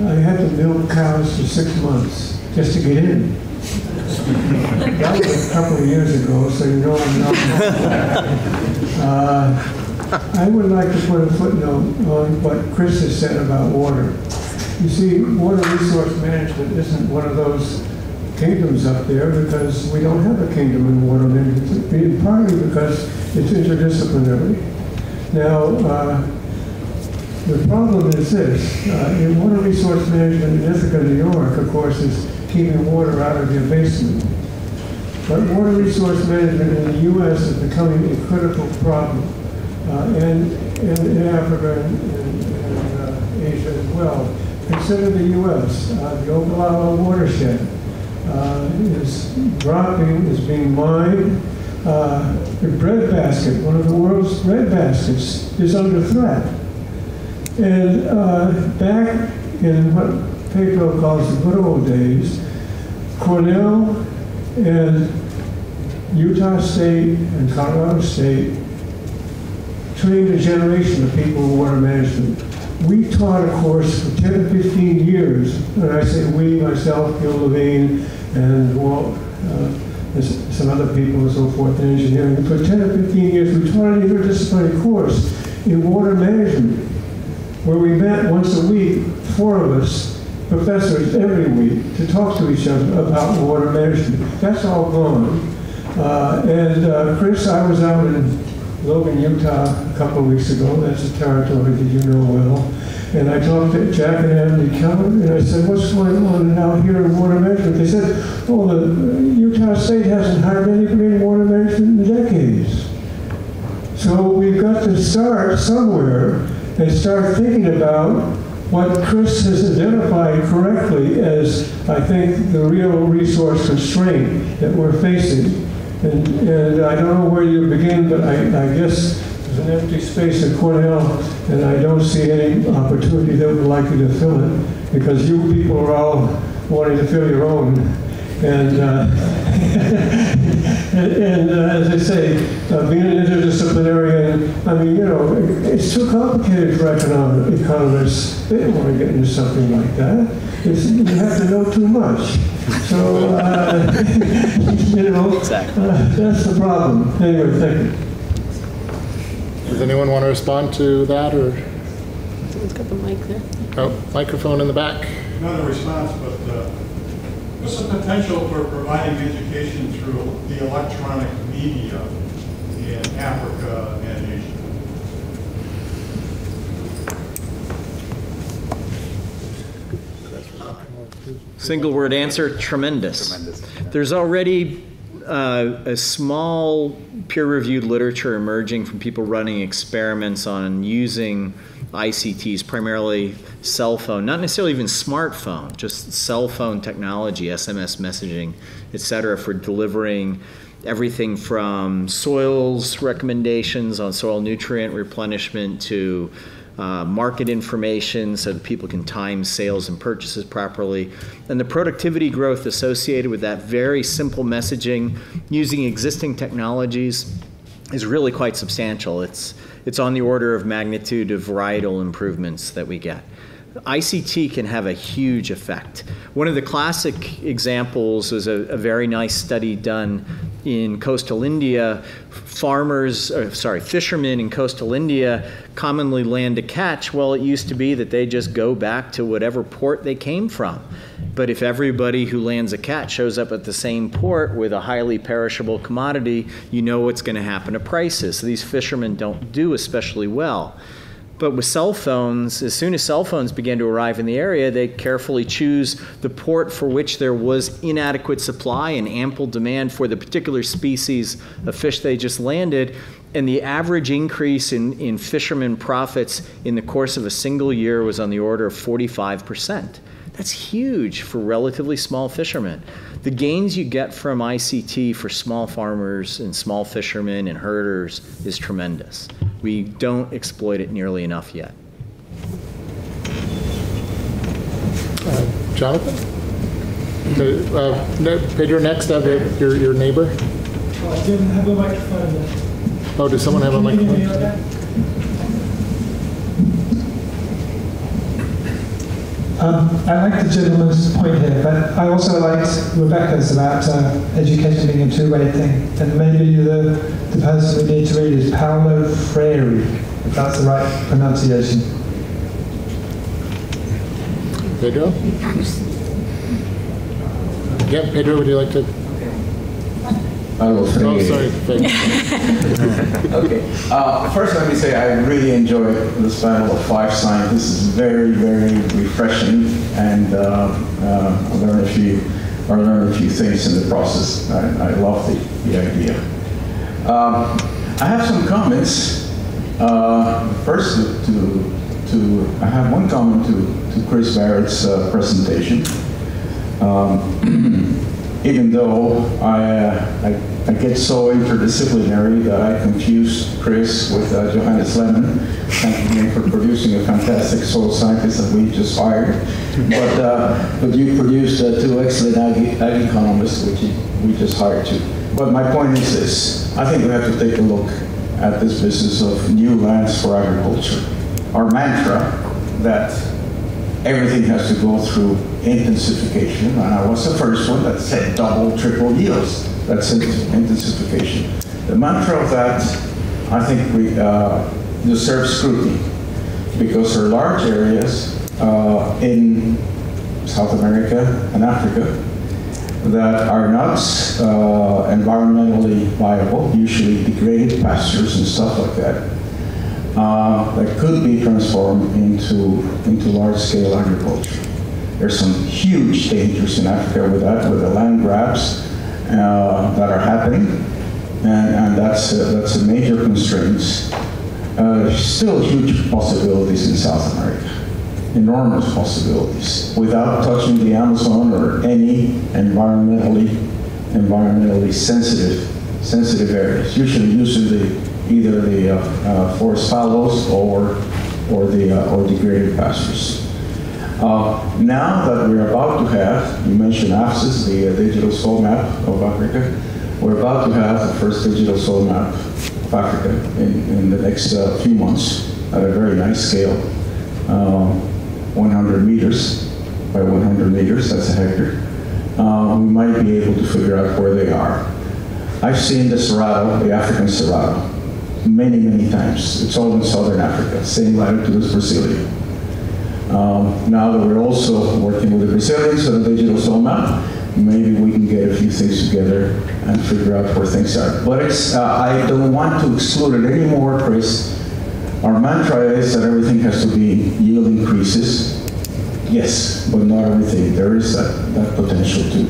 I had to milk cows for six months just to get in. that was a couple of years ago, so you know I'm not. Uh, I would like to put a footnote on what Chris has said about water. You see, water resource management isn't one of those kingdoms up there because we don't have a kingdom in water management, partly because it's interdisciplinary. Now, uh, the problem is this. Uh, in water resource management in Ithaca, New York, of course, is keeping water out of your basement. But water resource management in the U.S. is becoming a critical problem uh, and, in Africa and uh, Asia as well. Consider the U.S. Uh, the Ogallala watershed is dropping, is being mined. the breadbasket, one of the world's breadbaskets, is under threat. And uh, back in what Pedro calls the good old days, Cornell and Utah State and Colorado State trained a generation of people in water management. We taught a course for 10 to 15 years, and I say we, myself, Gil Levine, and uh, some other people and so forth in engineering. For 10 to 15 years, we taught an interdisciplinary course in water management, where we met once a week, four of us, professors every week, to talk to each other about water management. That's all gone. Uh, and uh, Chris, I was out in Logan, Utah, a couple weeks ago. That's a territory that you know well. And I talked to Jack and Andy Keller, and I said, what's going on out here in water management? They said, oh, the Utah State hasn't hired anybody in water management in decades. So we've got to start somewhere and start thinking about what Chris has identified correctly as, I think, the real resource constraint that we're facing. And, and I don't know where you begin, but I, I guess there's an empty space at Cornell, and I don't see any opportunity that would like you to fill it, because you people are all wanting to fill your own. And, uh, and, and uh, as I say, uh, being an interdisciplinarian, I mean, you know, it's too complicated for economic economists. They don't want to get into something like that. It's, you have to know too much. So, uh, you know, exactly. uh, that's the problem. Anyway, thank you. Does anyone want to respond to that or? Someone's got the mic there. Oh, microphone in the back. Not a response, but uh, what's the potential for providing education through the electronic media in Africa and Asia? Single word answer tremendous. tremendous. There's already uh, a small peer-reviewed literature emerging from people running experiments on using ICTs, primarily cell phone, not necessarily even smartphone, just cell phone technology, SMS messaging, et cetera, for delivering everything from soils recommendations on soil nutrient replenishment to uh, market information so that people can time sales and purchases properly. And the productivity growth associated with that very simple messaging using existing technologies is really quite substantial. It's, it's on the order of magnitude of varietal improvements that we get. ICT can have a huge effect. One of the classic examples was a, a very nice study done in coastal India. Farmers, uh, sorry, fishermen in coastal India commonly land a catch. Well, it used to be that they just go back to whatever port they came from. But if everybody who lands a catch shows up at the same port with a highly perishable commodity, you know what's going to happen to prices. So these fishermen don't do especially well. But with cell phones, as soon as cell phones began to arrive in the area, they carefully choose the port for which there was inadequate supply and ample demand for the particular species of fish they just landed. And the average increase in, in fishermen profits in the course of a single year was on the order of 45%. That's huge for relatively small fishermen. The gains you get from ICT for small farmers and small fishermen and herders is tremendous. We don't exploit it nearly enough yet. Uh, Jonathan? Uh, Pedro, next, uh, your, your neighbor. Oh, I didn't have a microphone. Oh, does someone have a Can you hear me microphone? Um, I like the gentleman's point here, but I also liked Rebecca's about uh, education being a two-way thing. And maybe the, the person we need to read is Paulo Freire, if that's the right pronunciation. Pedro? Yeah, Pedro, would you like to? Paulo Oh, Freire. sorry. Pedro. Okay. Uh, first, let me say I really enjoyed this panel of five scientists. It's very, very refreshing, and uh, uh, I learned a few, I learned a few things in the process. I, I love the, the idea. Um, I have some comments. Uh, first, to, to I have one comment to, to Chris Barrett's uh, presentation. Um, even though I, uh, I, I get so interdisciplinary that I confuse Chris with uh, Johannes Lehmann, thanking him for producing a fantastic soil scientist that we just hired. But, uh, but you produced uh, two excellent ag, ag economists, which you- we just hired too. But my point is this, I think we have to take a look at this business of new lands for agriculture. Our mantra that everything has to go through intensification. And I was the first one that said double, triple yields. That's intensification. The mantra of that, I think, we, uh, deserves scrutiny because there are large areas uh, in South America and Africa that are not uh, environmentally viable, usually degraded pastures and stuff like that uh, that could be transformed into, into large-scale agriculture. There's some huge dangers in Africa with that, with the land grabs uh, that are happening, and, and that's, a, that's a major constraint. Uh, still huge possibilities in South America, enormous possibilities, without touching the Amazon or any environmentally, environmentally sensitive, sensitive areas, usually using the either the uh, uh, forest fallows or, or, the, uh, or degraded pastures. Uh, now that we're about to have, you mentioned AFSIS, the digital soil map of Africa, we're about to have the first digital soil map of Africa in, in the next few months at a very nice scale, um, 100 meters by 100 meters, that's a hectare. Uh, we might be able to figure out where they are. I've seen the Cerrado, the African Cerrado, many, many times. It's all in southern Africa, same latitude as Brasilia. Um, now that we're also working with the Brazilians on a digital soil map, maybe we can get a few things together and figure out where things are. But it's, uh, I don't want to exclude it anymore, Chris. Our mantra is that everything has to be yield increases. Yes, but not everything. There is that, that potential too.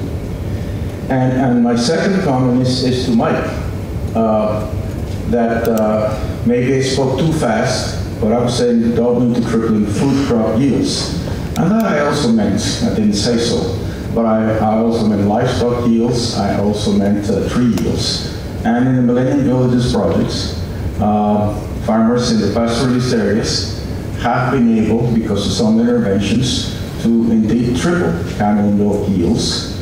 And, and my second comment is, is to Mike. uh, that uh, maybe I spoke too fast, but I was saying doubling to tripling food crop yields. And that I also meant, I didn't say so, but I, I also meant livestock yields, I also meant uh, tree yields. And in the Millennium Villages projects, uh, farmers in the pastoralist areas have been able, because of some interventions, to indeed triple camel milk yields.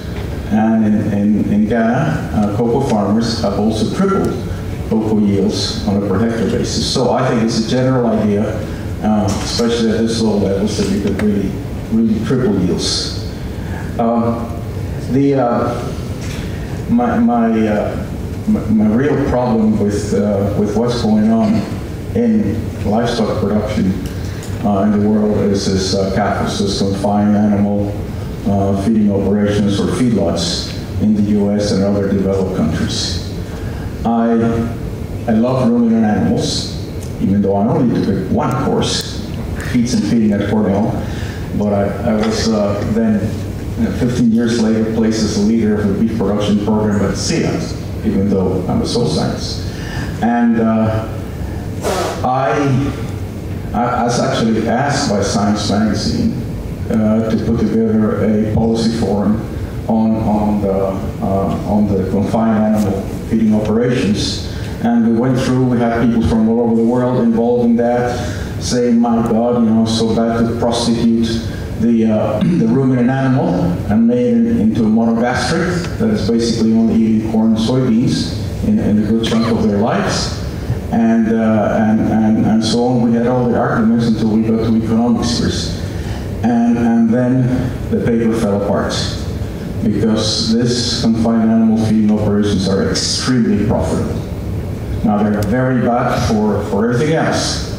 And in, in, in Ghana, uh, cocoa farmers have also tripled cocoa yields on a per hectare basis. So I think it's a general idea, uh, especially at this low levels, that you could really, really triple yields. Um, the, uh, my, my, uh, my, real problem with, uh, with what's going on in livestock production uh, in the world is this uh, CAFO system, confined animal feeding operations or feedlots in the US and other developed countries. I, I love ruminant animals, even though I only took one course, feeds and feeding at Cornell, but I, I was uh, then, you know, 15 years later, placed as a leader of the beef production program at CIAT, even though I'm a soil scientist. And uh, I, I was actually asked by Science Magazine uh, to put together a policy forum on, on, the, uh, on the confined animal feeding operations. And we went through, we had people from all over the world involved in that, saying, my God, you know, so bad to prostitute the, uh, the ruminant animal and made it into a monogastric that is basically only eating corn and soybeans in, in a good chunk of their lives. And, uh, and, and, and so on. We had all the arguments until we got to economics first. And, and then the paper fell apart because this confined animal feeding operations are extremely profitable. Now they're very bad for, for everything else,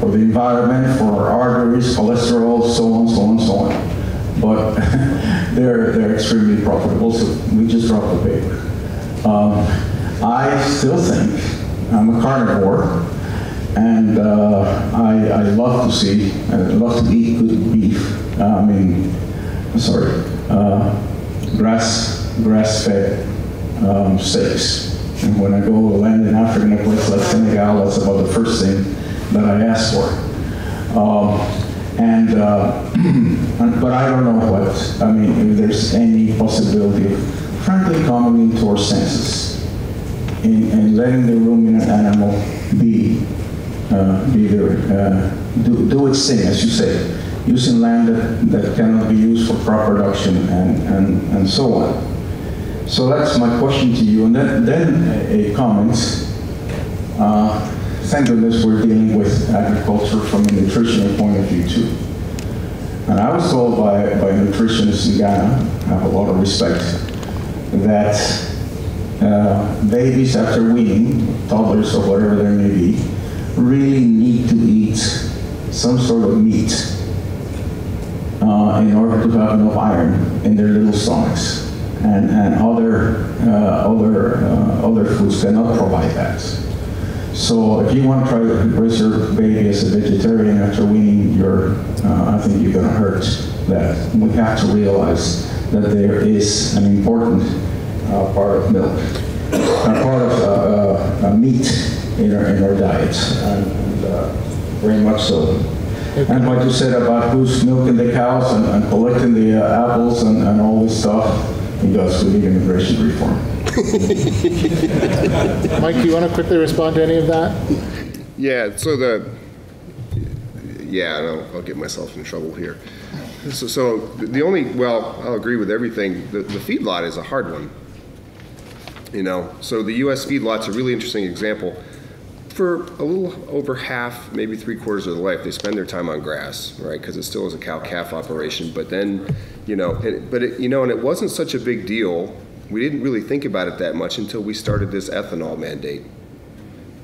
for the environment, for our arteries, cholesterol, so on, so on, so on. But they're, they're extremely profitable, so we just dropped the paper. Um, I still think I'm a carnivore, and uh, I, I love to see, I love to eat good beef. Uh, I mean, sorry, uh, grass, grass-fed um, steaks. And when I go to land in Africa in a place like Senegal, that's about the first thing that I ask for. Um, and, uh, but I don't know what, I mean, if there's any possibility of frankly coming into our senses and, in letting the ruminant animal be uh, either uh, do, do its thing, as you say, using land that, that cannot be used for crop production and, and, and so on. So that's my question to you. And then, then a, comment. Uh, thank goodness we're dealing with agriculture from a nutritional point of view too. And I was told by, by nutritionists in Ghana, I have a lot of respect, that uh, babies after weaning, toddlers or whatever they may be, really need to eat some sort of meat uh, in order to have enough iron in their little stomachs. And, and other, uh, other, uh, other foods cannot provide that. So if you want to try to raise your baby as a vegetarian after weaning, you're, uh, I think you're going to hurt that. We have to realize that there is an important uh, part of milk, a part of meat in our, in our diets, and, very much so. And what you said about who's milking the cows and, and collecting the uh, apples and, and all this stuff, he does with the immigration reform. Mike, do you want to quickly respond to any of that? Yeah, so the, yeah, I'll, I'll get myself in trouble here. So, so, the only, well, I'll agree with everything. The, the feedlot is a hard one. You know, so the U.S. feedlot's a really interesting example for a little over half, maybe three quarters of their life, they spend their time on grass, right? Because it still is a cow-calf operation. But then, you know, it, but it, you know, and it wasn't such a big deal. We didn't really think about it that much until we started this ethanol mandate.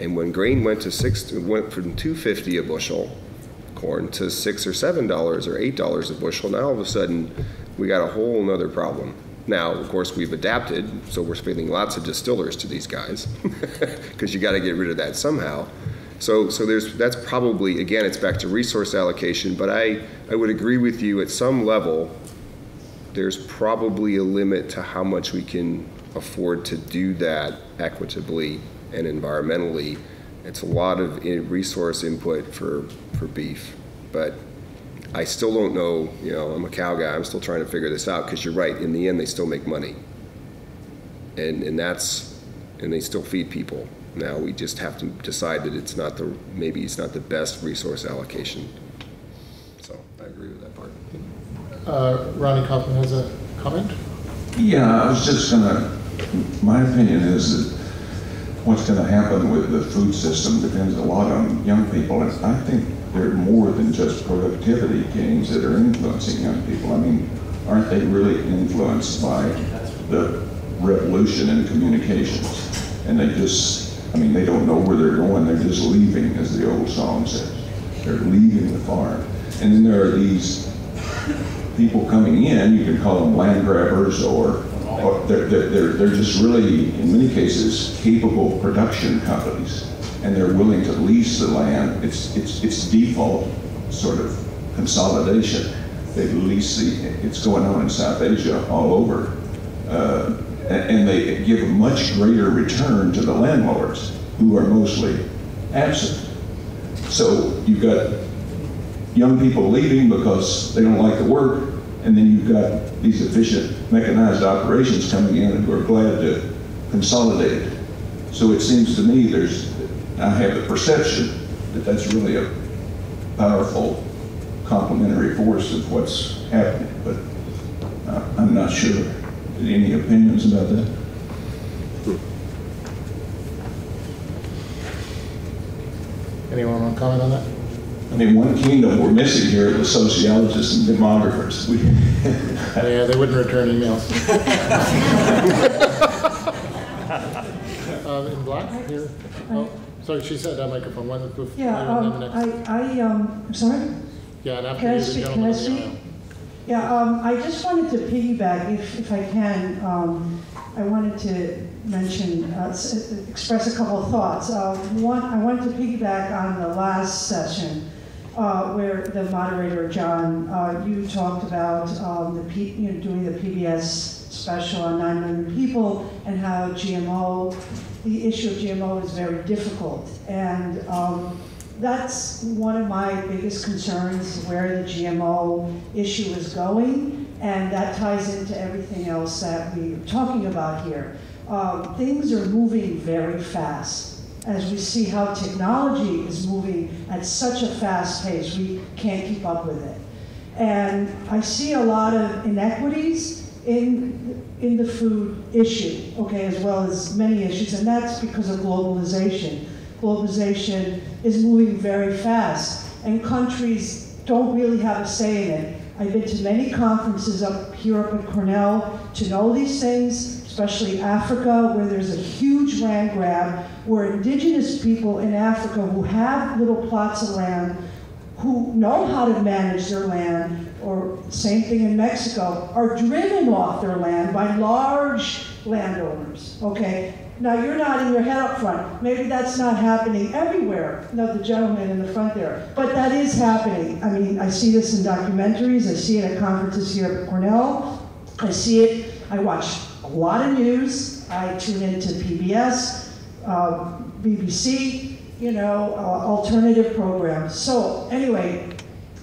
And when grain went to six, went from 250 a bushel, corn to six or seven dollars or eight dollars a bushel. Now all of a sudden, we got a whole other problem. Now, of course, we've adapted, so we're spending lots of distillers to these guys because you got to get rid of that somehow. So, so there's that's probably again, it's back to resource allocation. But I, I would agree with you at some level. There's probably a limit to how much we can afford to do that equitably and environmentally. It's a lot of eh, resource input for, for beef. But I still don't know, you know, I'm a cow guy, I'm still trying to figure this out, because you're right, in the end, they still make money. And, and that's, and they still feed people. Now, we just have to decide that it's not the, maybe it's not the best resource allocation. So, I agree with that part. Uh, Ronnie Coffman has a comment? Yeah, I was just gonna, my opinion is that what's gonna happen with the food system depends a lot on young people. And I think there are more than just productivity gains that are influencing young people. I mean, aren't they really influenced by the revolution in communications? And they just, I mean, they don't know where they're going, they're just leaving, as the old song says. They're leaving the farm. And then there are these people coming in, you can call them land grabbers or, or they're, they're, they're, they're just really, in many cases, capable production companies. And they're willing to lease the land. It's, it's, it's default sort of consolidation. They lease the, it's going on in South Asia all over. Uh, and, they give a much greater return to the landlords who are mostly absent. So you've got young people leaving because they don't like the work, and then you've got these efficient mechanized operations coming in who are glad to consolidate. So it seems to me there's, I have the perception that that's really a powerful complementary force of what's happening, but uh, I'm not sure. Any opinions about that? Anyone want to comment on that? I mean, one kingdom we're missing here are sociologists and demographers. We, Yeah, they wouldn't return emails. Uh, In black, here? Oh, sorry, she said that microphone, one, bef- Yeah, um, I, next. I, um, I'm sorry? Yeah, and after Can I you, the speak, can I speak? Yeah, um, I just wanted to piggyback, if, if I can, um, I wanted to mention, uh, s- express a couple of thoughts. Uh, one, I wanted to piggyback on the last session, uh, where the moderator, John, uh, you talked about, um, the P, you know, doing the PBS special on nine million people and how GMO, the issue of GMO is very difficult. And, um, that's one of my biggest concerns, where the GMO issue is going, and that ties into everything else that we're talking about here. Um, things are moving very fast. As we see how technology is moving at such a fast pace, we can't keep up with it. And I see a lot of inequities in, in the food issue, okay, as well as many issues, and that's because of globalization. Globalization is moving very fast, and countries don't really have a say in it. I've been to many conferences up here up at Cornell to know these things, especially Africa, where there's a huge land grab, where indigenous people in Africa who have little plots of land who know how to manage their land, or same thing in Mexico, are driven off their land by large landowners, okay? Now, you're nodding your head up front. Maybe that's not happening everywhere. No, the gentleman in the front there. But that is happening. I mean, I see this in documentaries, I see it at conferences here at Cornell, I see it, I watch a lot of news, I tune into PBS, uh, BBC, you know, uh, alternative programs. So anyway,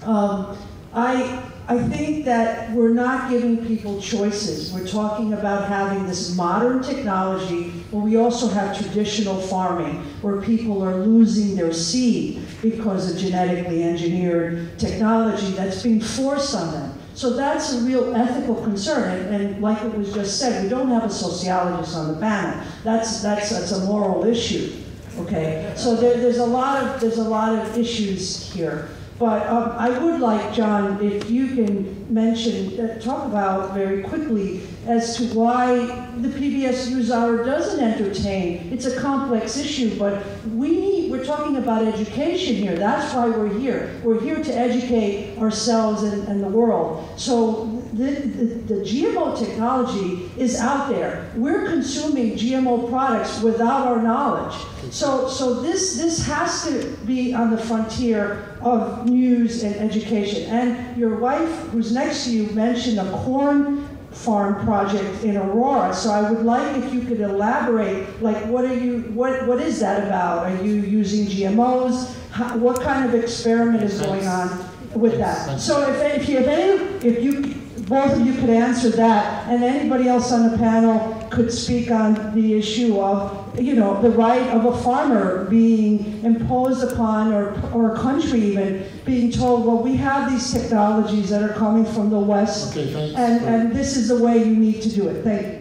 um, I, I think that we're not giving people choices. We're talking about having this modern technology, but we also have traditional farming where people are losing their seed because of genetically engineered technology that's being forced on them. So that's a real ethical concern, and, and like it was just said, we don't have a sociologist on the panel. That's, that's, that's a moral issue. Okay, so there, there's a lot of there's a lot of issues here, but um, I would like John, if you can mention, uh, talk about very quickly as to why the PBS NewsHour doesn't entertain. It's a complex issue, but we need. We're talking about education here. That's why we're here. We're here to educate ourselves and, and the world. So the, the, the GMO technology is out there. We're consuming GMO products without our knowledge. So, so this, this has to be on the frontier of news and education. And your wife, who's next to you, mentioned a corn farm project in Aurora. So I would like if you could elaborate, like what are you, what, what is that about? Are you using GMOs? How, what kind of experiment is going on with that? So if, if you, if any, if you, both of you could answer that, and anybody else on the panel could speak on the issue of, you know, the right of a farmer being imposed upon, or, or a country even, being told, well, we have these technologies that are coming from the West, Okay, and, and this is the way you need to do it. Thank you.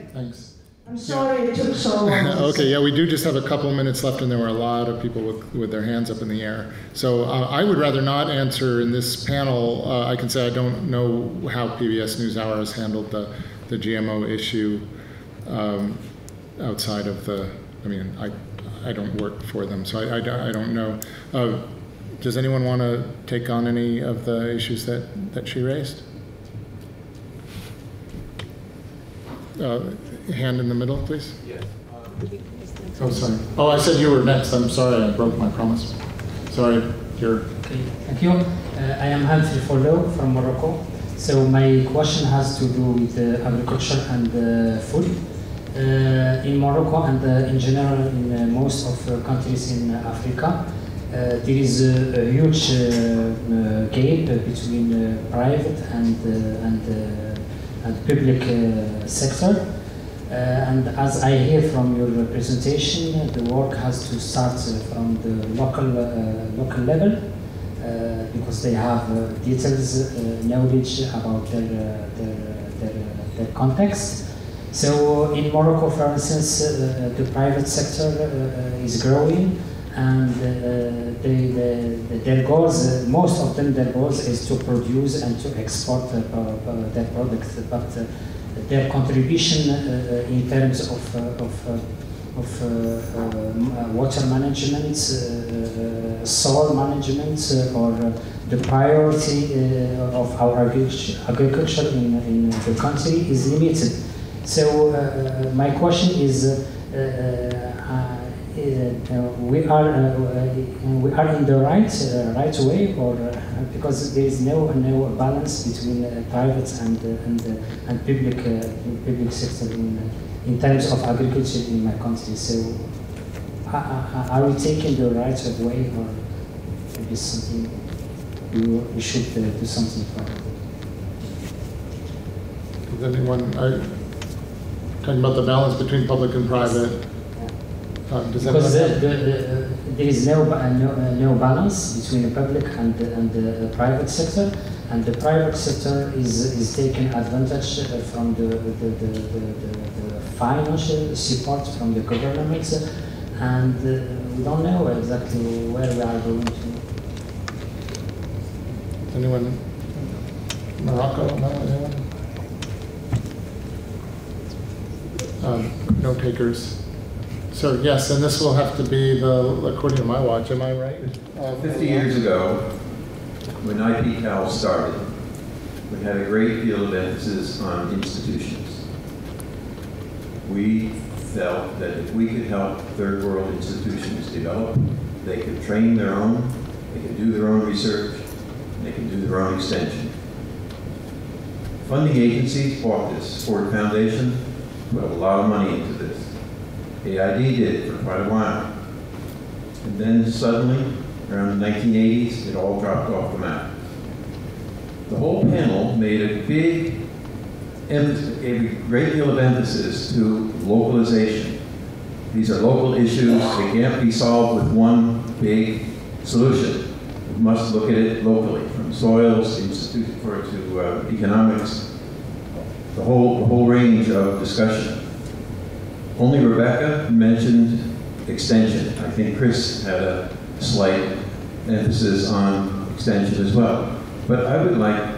I'm sorry it took so long. Okay, yeah, we do just have a couple minutes left, and there were a lot of people with, with their hands up in the air. So uh, I would rather not answer in this panel. Uh, I can say I don't know how PBS NewsHour has handled the, the GMO issue um, outside of the, I mean, I, I don't work for them, so I, I don't- I don't know. Uh, Does anyone want to take on any of the issues that, that she raised? Hand in the middle, please. Yes. Oh, sorry. Oh, I said you were next. I'm sorry, I broke my promise. Sorry, you're, Okay, thank you. Uh, I am Hamfi Follow from Morocco. So my question has to do with uh, agriculture and uh, food. Uh, in Morocco and uh, in general in uh, most of uh, countries in Africa, uh, there is a, a huge uh, uh, gap between uh, private and uh, and uh, and public uh, sector. Uh, and as I hear from your presentation, the work has to start uh, from the local uh, local level because they have details, knowledge about their, their, their, their context. So in Morocco, for instance, uh, the private sector uh, is growing, and uh, they, the, their goals, most of them, their goals is to produce and to export their products. But their contribution uh, uh, in terms of, uh, of, uh, of uh, um, uh, water management, soil management, or the priority of our agriculture, in, in the country is limited. So my question is, we are uh, uh, we are in the right uh, right way, or uh, because there is no no balance between uh, private and uh, and uh, and public uh, public sector in uh, in terms of agriculture in my country. So uh, uh, are we taking the right way, or maybe something we, we should uh, do something for? does anyone, I, talking about the balance between public and private. Uh, Does Because the, the, the, there is no, uh, no, uh, no balance between the public and the, and the private sector, and the private sector is, is taking advantage uh, from the, the, the, financial support from the government, uh, and uh, we don't know exactly where we are going to. Anyone? Morocco? No, anyone? Um, No takers. So yes, and this will have to be the, according to my watch, am I right? Uh, 50 years ago, when IP-CALS started, we had a great deal of emphasis on institutions. We felt that if we could help third world institutions develop, they could train their own, they could do their own research, they could do their own extension. Funding agencies bought this. Ford Foundation put a lot of money into. AID did for quite a while. And then suddenly, around the 1980s, it all dropped off the map. The whole panel made a big, a great deal of emphasis to localization. These are local issues, they can't be solved with one big solution. We must look at it locally, from soils, for to uh, economics, the whole, the whole range of discussion. Only Rebecca mentioned extension. I think Chris had a slight emphasis on extension as well. But I would like,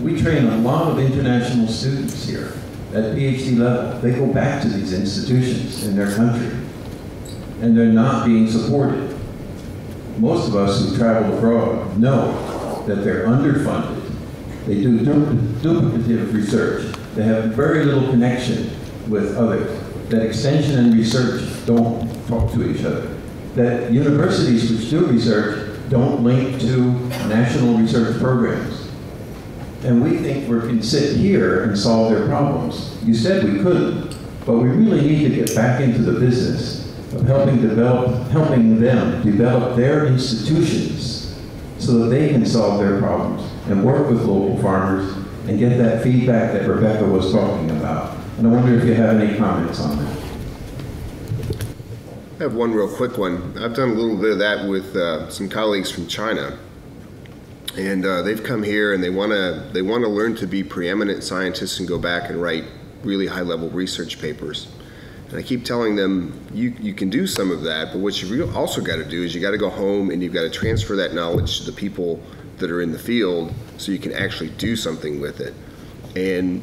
we train a lot of international students here at PhD level. They go back to these institutions in their country, and they're not being supported. Most of us who travel abroad know that they're underfunded. They do duplicative research. They have very little connection with others. That extension and research don't talk to each other. That universities which do research don't link to national research programs. And we think we can sit here and solve their problems. You said we couldn't, but we really need to get back into the business of helping develop, helping them develop their institutions so that they can solve their problems and work with local farmers and get that feedback that Rebecca was talking about. And I wonder if you have any comments on that. I have one real quick one. I've done a little bit of that with uh, some colleagues from China, and uh, they've come here and they want to they want to learn to be preeminent scientists and go back and write really high level research papers. And I keep telling them you you can do some of that, but what you also got to do is you got to go home and you've got to transfer that knowledge to the people that are in the field so you can actually do something with it. And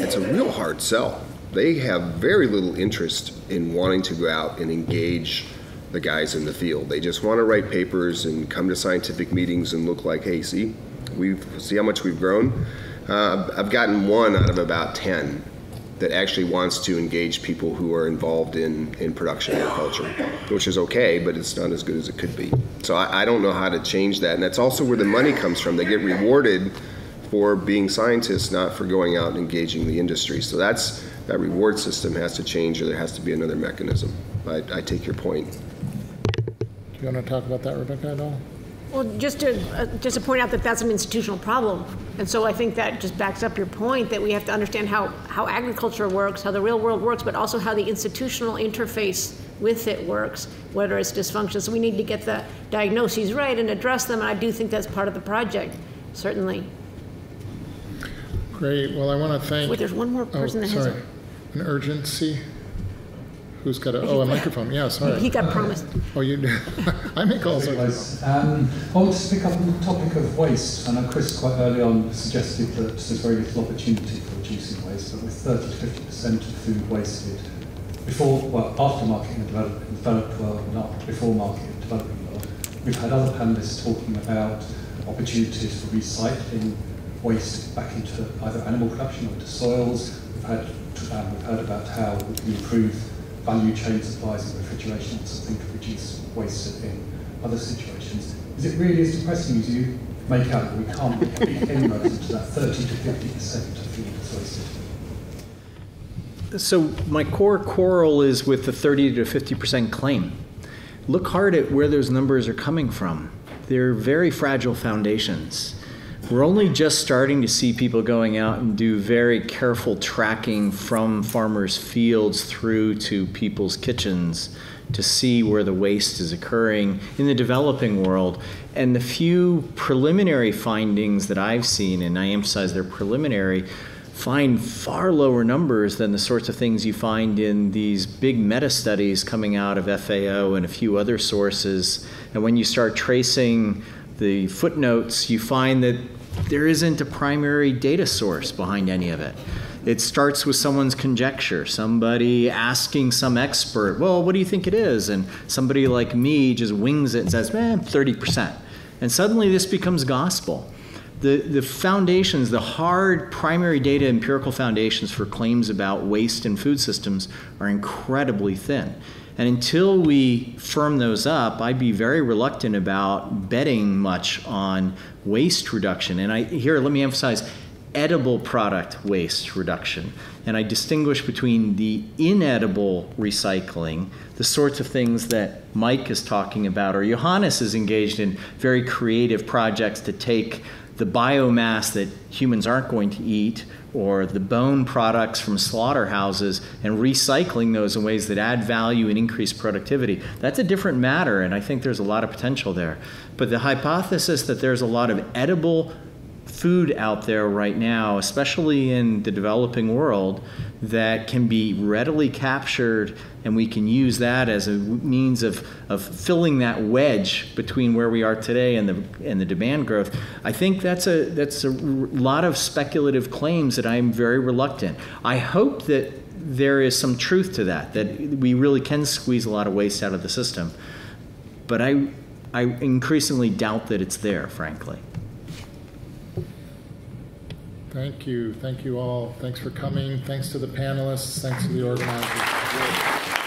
it's a real hard sell they have very little interest in wanting to go out and engage the guys in the field. They just want to write papers and come to scientific meetings and look like, hey, see, we see how much we've grown. Uh, I've gotten one out of about ten that actually wants to engage people who are involved in, in production agriculture, which is okay, but it's not as good as it could be. So I, I don't know how to change that, and that's also where the money comes from. They get rewarded for being scientists, not for going out and engaging the industry. So that's that reward system has to change, or there has to be another mechanism. I, I take your point. Do you want to talk about that, Rebecca, at all? Well, just to uh, just to point out that that's an institutional problem, and so I think that just backs up your point that we have to understand how how agriculture works, how the real world works, but also how the institutional interface with it works, whether it's dysfunction. So we need to get the diagnoses right and address them, and I do think that's part of the project, certainly. Great. Well, I want to thank. Wait, there's one more person oh, that has sorry. an urgency. Who's got a oh a microphone? Yeah, sorry. He got promised. Oh, you. I make all sorts. Um, I want to pick up on the topic of waste. I know Chris quite early on suggested that there's very little opportunity for reducing waste, but with 30 to 50 percent of food wasted before, well, after marketing and development, developed world, not before marketing and developing world, we've had other panelists talking about opportunities for recycling waste back into either animal production or into soils. We've had um, we've heard about how we can improve value chain supplies and refrigeration and something to reduce waste in other situations. Is it really as depressing as you make out that we can't make big inroads into that 30 to 50 percent of food that's wasted? So my core quarrel is with the 30 to 50 percent claim. Look hard at where those numbers are coming from. They're very fragile foundations. We're only just starting to see people going out and do very careful tracking from farmers' fields through to people's kitchens to see where the waste is occurring in the developing world. And the few preliminary findings that I've seen, and I emphasize they're preliminary, find far lower numbers than the sorts of things you find in these big meta studies coming out of FAO and a few other sources. And when you start tracing the footnotes, you find that there isn't a primary data source behind any of it. It starts with someone's conjecture, somebody asking some expert, well, what do you think it is? And somebody like me just wings it and says, eh, 30%. And suddenly this becomes gospel. The, the foundations, the hard primary data empirical foundations for claims about waste in food systems are incredibly thin. And until we firm those up, I'd be very reluctant about betting much on waste reduction. And I here let me emphasize edible product waste reduction. And I distinguish between the inedible recycling, the sorts of things that Mike is talking about, or Johannes is engaged in very creative projects to take the biomass that humans aren't going to eat or the bone products from slaughterhouses and recycling those in ways that add value and increase productivity. That's a different matter, and I think there's a lot of potential there. But the hypothesis that there's a lot of edible food out there right now, especially in the developing world, that can be readily captured, and we can use that as a means of, of filling that wedge between where we are today and the and the demand growth. I think that's a that's a lot of speculative claims that I'm very reluctant. I hope that there is some truth to that, that we really can squeeze a lot of waste out of the system. But I I increasingly doubt that it's there, frankly. Thank you. Thank you all. Thanks for coming. Thanks to the panelists. Thanks to the organizers.